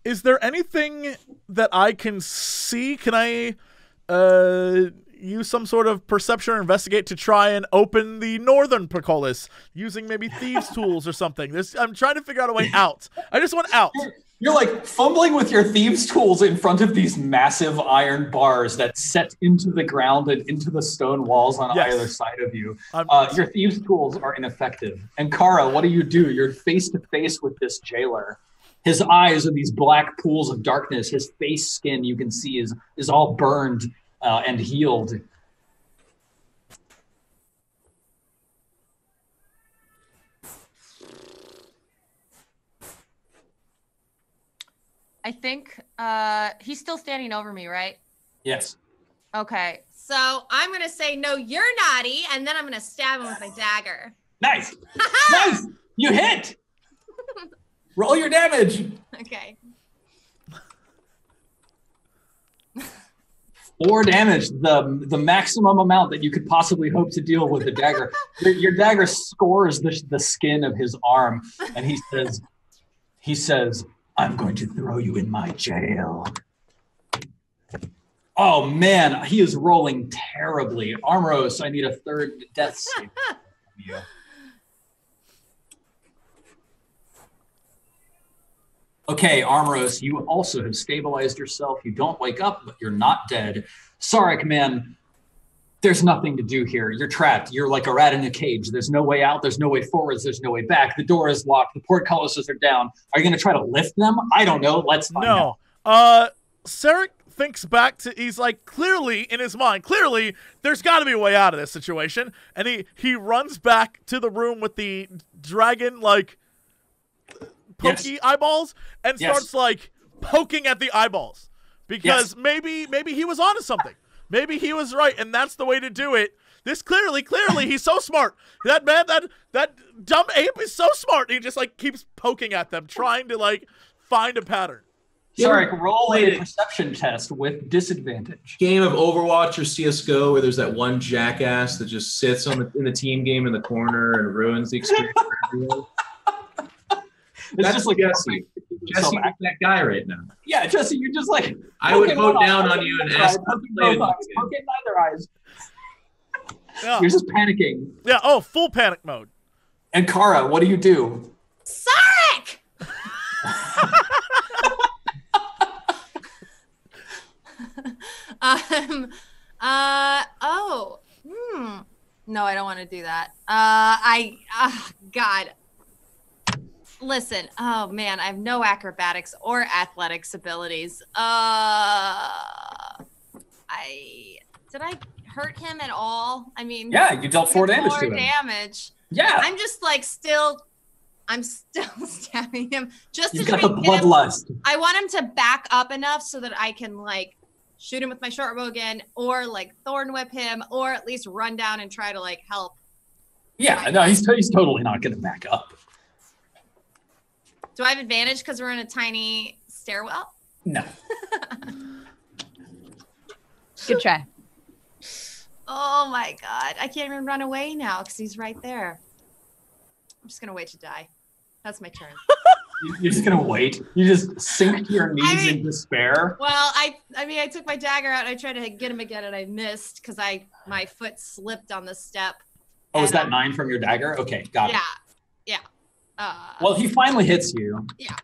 is there anything that I can see? Can I uh use some sort of perception or investigate to try and open the northern portcullis using maybe thieves' tools or something? This I'm trying to figure out a way out. I just want out. You're like fumbling with your thieves' tools in front of these massive iron bars that set into the ground and into the stone walls on Yes. either side of you. Uh, your thieves' tools are ineffective. Ankara, what do you do? You're face to face with this jailer. His eyes are these black pools of darkness. His face skin, you can see, is is all burned uh, and healed. I think uh, he's still standing over me, right? Yes. Okay. So I'm gonna say no, you're naughty, and then I'm gonna stab him with my dagger. Nice. nice. You hit. Roll your damage. Okay. Four damage, the the maximum amount that you could possibly hope to deal with a dagger. your, your dagger scores the, the skin of his arm, and he says, he says, "I'm going to throw you in my jail." Oh man, he is rolling terribly. Armoros, I need a third death save from you. Okay, Armoros, you also have stabilized yourself. You don't wake up, but you're not dead. Sarek, man, there's nothing to do here. You're trapped. You're like a rat in a cage. There's no way out. There's no way forwards. There's no way back. The door is locked. The portcullises are down. Are you going to try to lift them? I don't know. Let's find out. no. Uh, Sarek thinks back to he's like clearly in his mind clearly there's got to be a way out of this situation and he he runs back to the room with the dragon like pokey eyeballs and Yes. starts like poking at the eyeballs because maybe maybe he was onto something maybe he was right and that's the way to do it this clearly clearly he's so smart that man that that dumb ape is so smart he just like keeps poking at them trying to like find a pattern Sarek, roll a Wait. perception test with disadvantage. Game of Overwatch or CS:GO where there's that one jackass that just sits on the, in the team game in the corner and ruins the experience for everyone. It's That's just like Jesse. Jesse is that guy right now. Yeah, Jesse, you're just like. I would vote down on you and ask eyes, not to both eyes, game. poking neither eyes. yeah You're just panicking. yeah oh full panic mode Ankara, what do you do? Sarek! um, uh, oh, hmm. No, I don't want to do that. Uh, I, uh, God. Listen, oh man, I have no acrobatics or athletics abilities. Uh, I, did I hurt him at all? I mean, Yeah, you dealt four damage four to him. damage. Yeah, I'm just like still, I'm still stabbing him just you've to got the bloodlust. I want him to back up enough so that I can like shoot him with my short bow again, or like thorn whip him, or at least run down and try to like help. Yeah, no, he's he's totally not going to back up. Do I have advantage because we're in a tiny stairwell? No. Good try. Oh my god, I can't even run away now because he's right there. I'm just gonna wait to die. That's my turn. You- You're just going to wait. You just sink to your knees in mean- despair. well, I I mean I took my dagger out. I tried to get him again and I missed because I my foot slipped on the step. Oh, is that um, nine from your dagger? Okay, got Yeah, it. Yeah. Yeah. Uh, Well, he finally hits you. Yeah.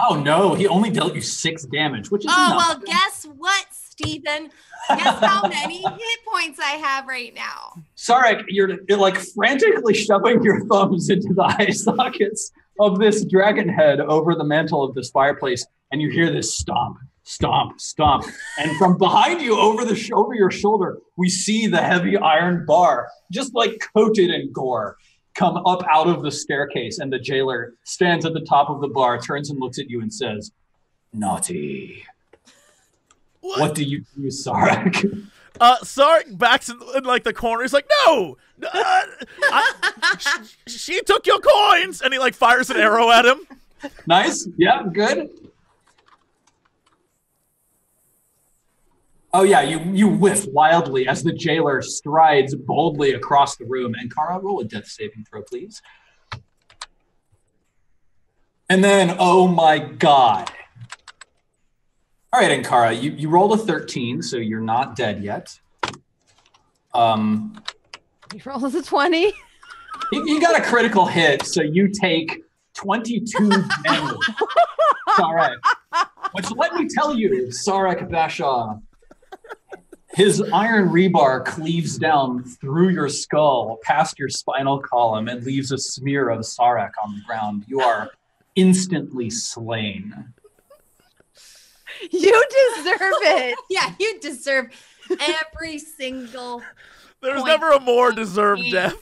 Oh no, he only dealt you six damage, which is Oh enough. well, guess what, Steven? Guess how many hit points I have right now? Sarek, you're, you're like frantically shoving your thumbs into the eye sockets of this dragon head over the mantle of this fireplace, and you hear this stomp stomp, stomp. And from behind you, over the sh- over your shoulder, we see the heavy iron bar, just like coated in gore, come up out of the staircase. And the jailer stands at the top of the bar, turns and looks at you and says, "Naughty." What, do you do, Sarek? Uh, Sarek backs in, in like the corner. He's like, "No, uh, I, sh- she took your coins," and he like fires an arrow at him. nice. Yeah, good. Oh yeah, you you whiff wildly as the jailer strides boldly across the room. Ankara, roll a death saving throw, please. And then, oh my god. All right, Ankara, you, you rolled a 13, so you're not dead yet. Um, You roll as a 20. you, you got a critical hit, so you take 22 damage. Sarek. Which let me tell you, Sarek Bashaw, his iron rebar cleaves down through your skull, past your spinal column, and leaves a smear of Sarek on the ground. You are instantly slain. You deserve it. Yeah, you deserve every single There's Point. never a more deserved death.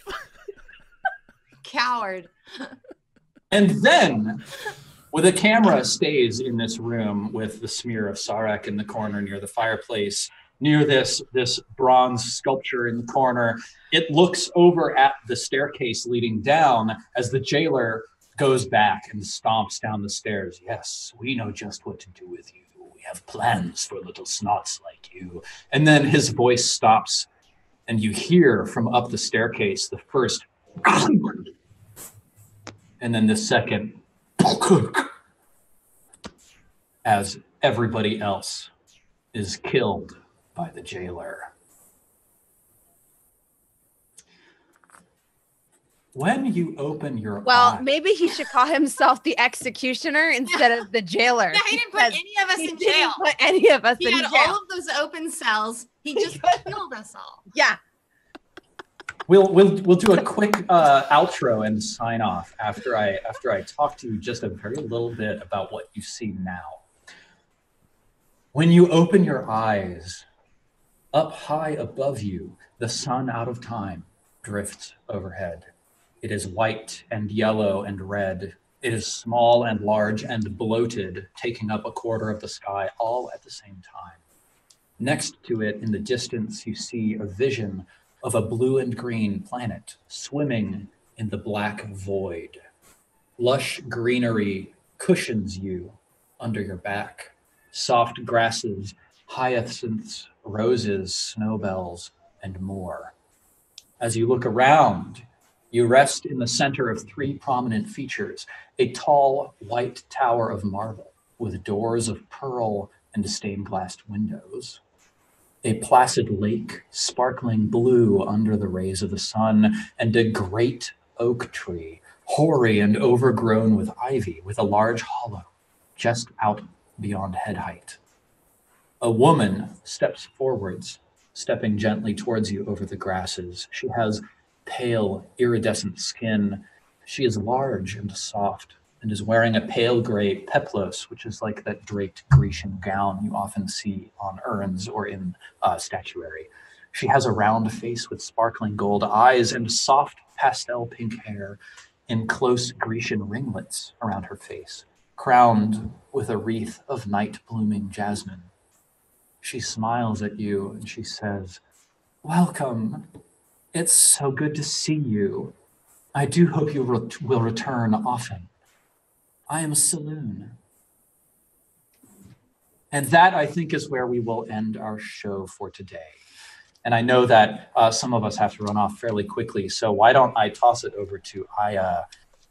coward. And then, with a camera stays in this room with the smear of Sarek in the corner near the fireplace, near this this bronze sculpture in the corner. It looks over at the staircase leading down as the jailer goes back and stomps down the stairs. Yes, we know just what to do with you. We have plans for little snots like you. And then his voice stops, and you hear from up the staircase the first and then the second as everybody else is killed by the jailer. When you open your Well, eyes, maybe he should call himself the executioner instead of the jailer. Yeah, he didn't put any of us he in didn't jail. Put any of us He in had jail. all of those open cells. He just killed us all. yeah. we'll we'll we'll do a quick uh, outro and sign off after I after I talk to you just a very little bit about what you see now. When you open your eyes, up high above you, the sun out of time drifts overhead. It is white and yellow and red. It is small and large and bloated, taking up a quarter of the sky all at the same time. Next to it, in the distance, you see a vision of a blue and green planet swimming in the black void. Lush greenery cushions you under your back. Soft grasses, hyacinths, roses, snowbells, and more. As you look around, you rest in the center of three prominent features a tall white tower of marble with doors of pearl and stained glass windows a placid lake sparkling blue under the rays of the sun, and a great oak tree, hoary and overgrown with ivy, with a large hollow just out beyond head height. A woman steps forwards, stepping gently towards you over the grasses. She has pale, iridescent skin. She is large and soft and is wearing a pale gray peplos, which is like that draped Grecian gown you often see on urns or in uh, statuary. She has a round face with sparkling gold eyes and soft pastel pink hair in close Grecian ringlets around her face, crowned with a wreath of night blooming jasmine. She smiles at you and she says, Welcome. It's so good to see you. I do hope you re- will return often. I am a Saloon. And that, I think, is where we will end our show for today. And I know that uh, some of us have to run off fairly quickly. So why don't I toss it over to Aya?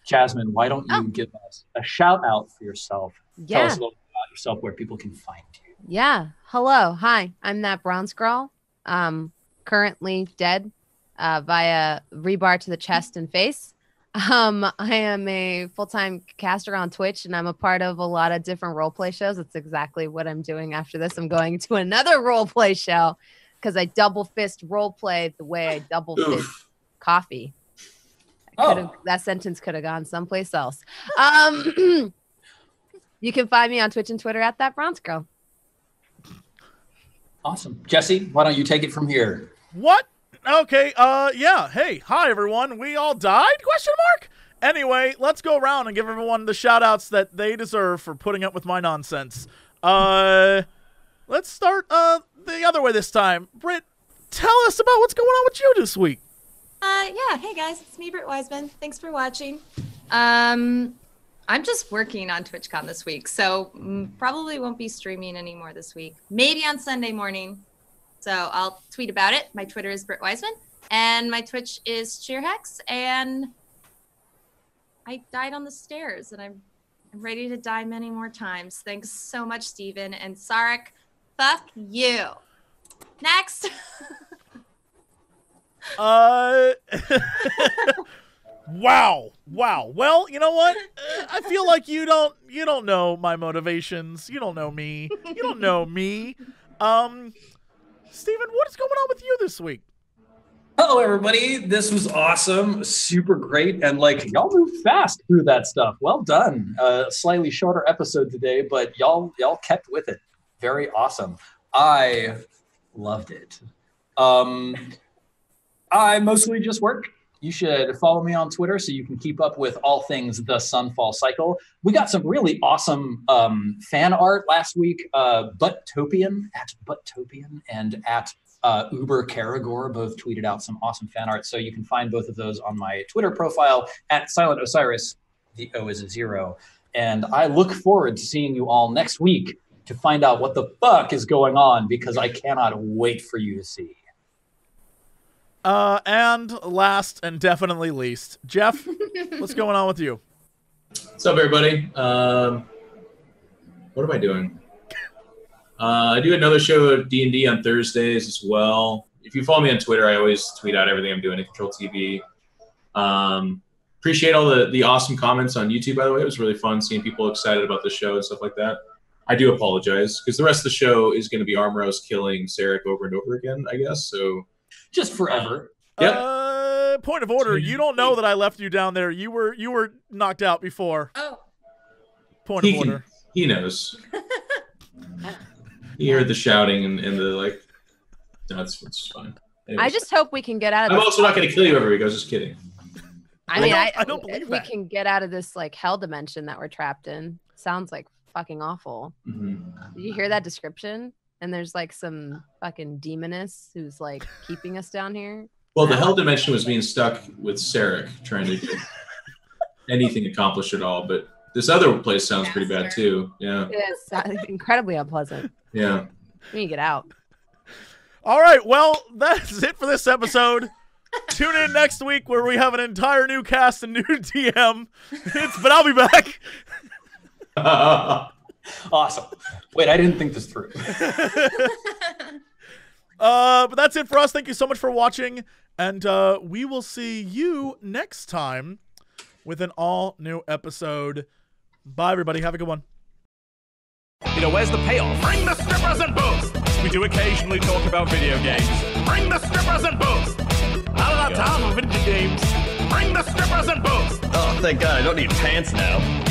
Jasmine, why don't you Oh. give us a shout out for yourself? Tell us a little bit about yourself, where people can find you. Yeah. Hello. Hi. I'm that bronze girl. Um, currently dead uh, via rebar to the chest and face. Um, I am a full time caster on Twitch and I'm a part of a lot of different role play shows. That's exactly what I'm doing after this. I'm going to another role play show because I double fist role play the way I double fist coffee. I Oh, that sentence could have gone someplace else. Um, you can find me on Twitch and Twitter at that bronze girl. Awesome. Jesse, why don't you take it from here? What? Okay, uh yeah. Hey, hi everyone. We all died? Question mark? Anyway, let's go around and give everyone the shout outs that they deserve for putting up with my nonsense. Uh let's start uh the other way this time. Britt, tell us about what's going on with you this week. Uh, yeah. Hey guys, it's me, Britt Wiseman. Thanks for watching. Um, I'm just working on TwitchCon this week, so probably won't be streaming anymore this week. Maybe on Sunday morning. So I'll tweet about it. My Twitter is Britt Wiseman, and my Twitch is Cheerhex. And I died on the stairs, and I'm, I'm ready to die many more times. Thanks so much, Steven and Sarek. Fuck you. Next. Uh Wow. Wow. Well, you know what? I feel like you don't you don't know my motivations. You don't know me. You don't know me. Um Steven, what is going on with you this week? Hello, everybody. This was awesome, super great, and like y'all moved fast through that stuff. Well done. Uh, slightly shorter episode today, but y'all y'all kept with it. Very awesome. I loved it. Um, I mostly just work. You should follow me on Twitter so you can keep up with all things the Sunfall Cycle. We got some really awesome um, fan art last week. Uh, Buttopian at Buttopian and at uh, Uber Karagor both tweeted out some awesome fan art. So you can find both of those on my Twitter profile at Silent Osiris. The O is a zero. And I look forward to seeing you all next week to find out what the fuck is going on because I cannot wait for you to see. Uh and last and definitely least, Jeff, what's going on with you? What's up, everybody? Um, what am I doing? Uh, I do another show of D and D on Thursdays as well. If you follow me on Twitter, I always tweet out everything I'm doing at Control TV. Um, appreciate all the the awesome comments on YouTube. By the way, it was really fun seeing people excited about the show and stuff like that. I do apologize because the rest of the show is going to be Armoros killing Sarek over and over again. I guess so. Just forever. Yep. Uh point of order, you don't know that I left you down there. You were you were knocked out before. oh, Point He of can- order. He knows. he heard the shouting and, and the like. That's it's fine. I just hope we can get out of I'm this. also not going to kill you every week. I was just kidding. I I mean, don't- I, I don't believe we that. can get out of this like hell dimension that we're trapped in. Sounds like fucking awful. Mhm. Did you hear that description? And there's like some fucking demoness who's like keeping us down here. Well, the hell dimension was being stuck with Sarek, trying to get anything accomplished at all. But this other place sounds pretty bad Master. too. Yeah, It is uh, incredibly unpleasant. yeah. We need to get out. All right, well, that's it for this episode. Tune in next week where we have an entire new cast and new DM. It's, but I'll be back. Awesome. Wait, I didn't think this through. Uh, but that's it for us. Thank you so much for watching, and uh, we will see you next time with an all new episode. Bye, everybody. Have a good one. You know, where's the payoff? Bring the strippers and booze! We do occasionally talk about video games. Bring the strippers and booze! Out of that town for video games. Bring the strippers and booze! Oh, thank God, I don't need pants now.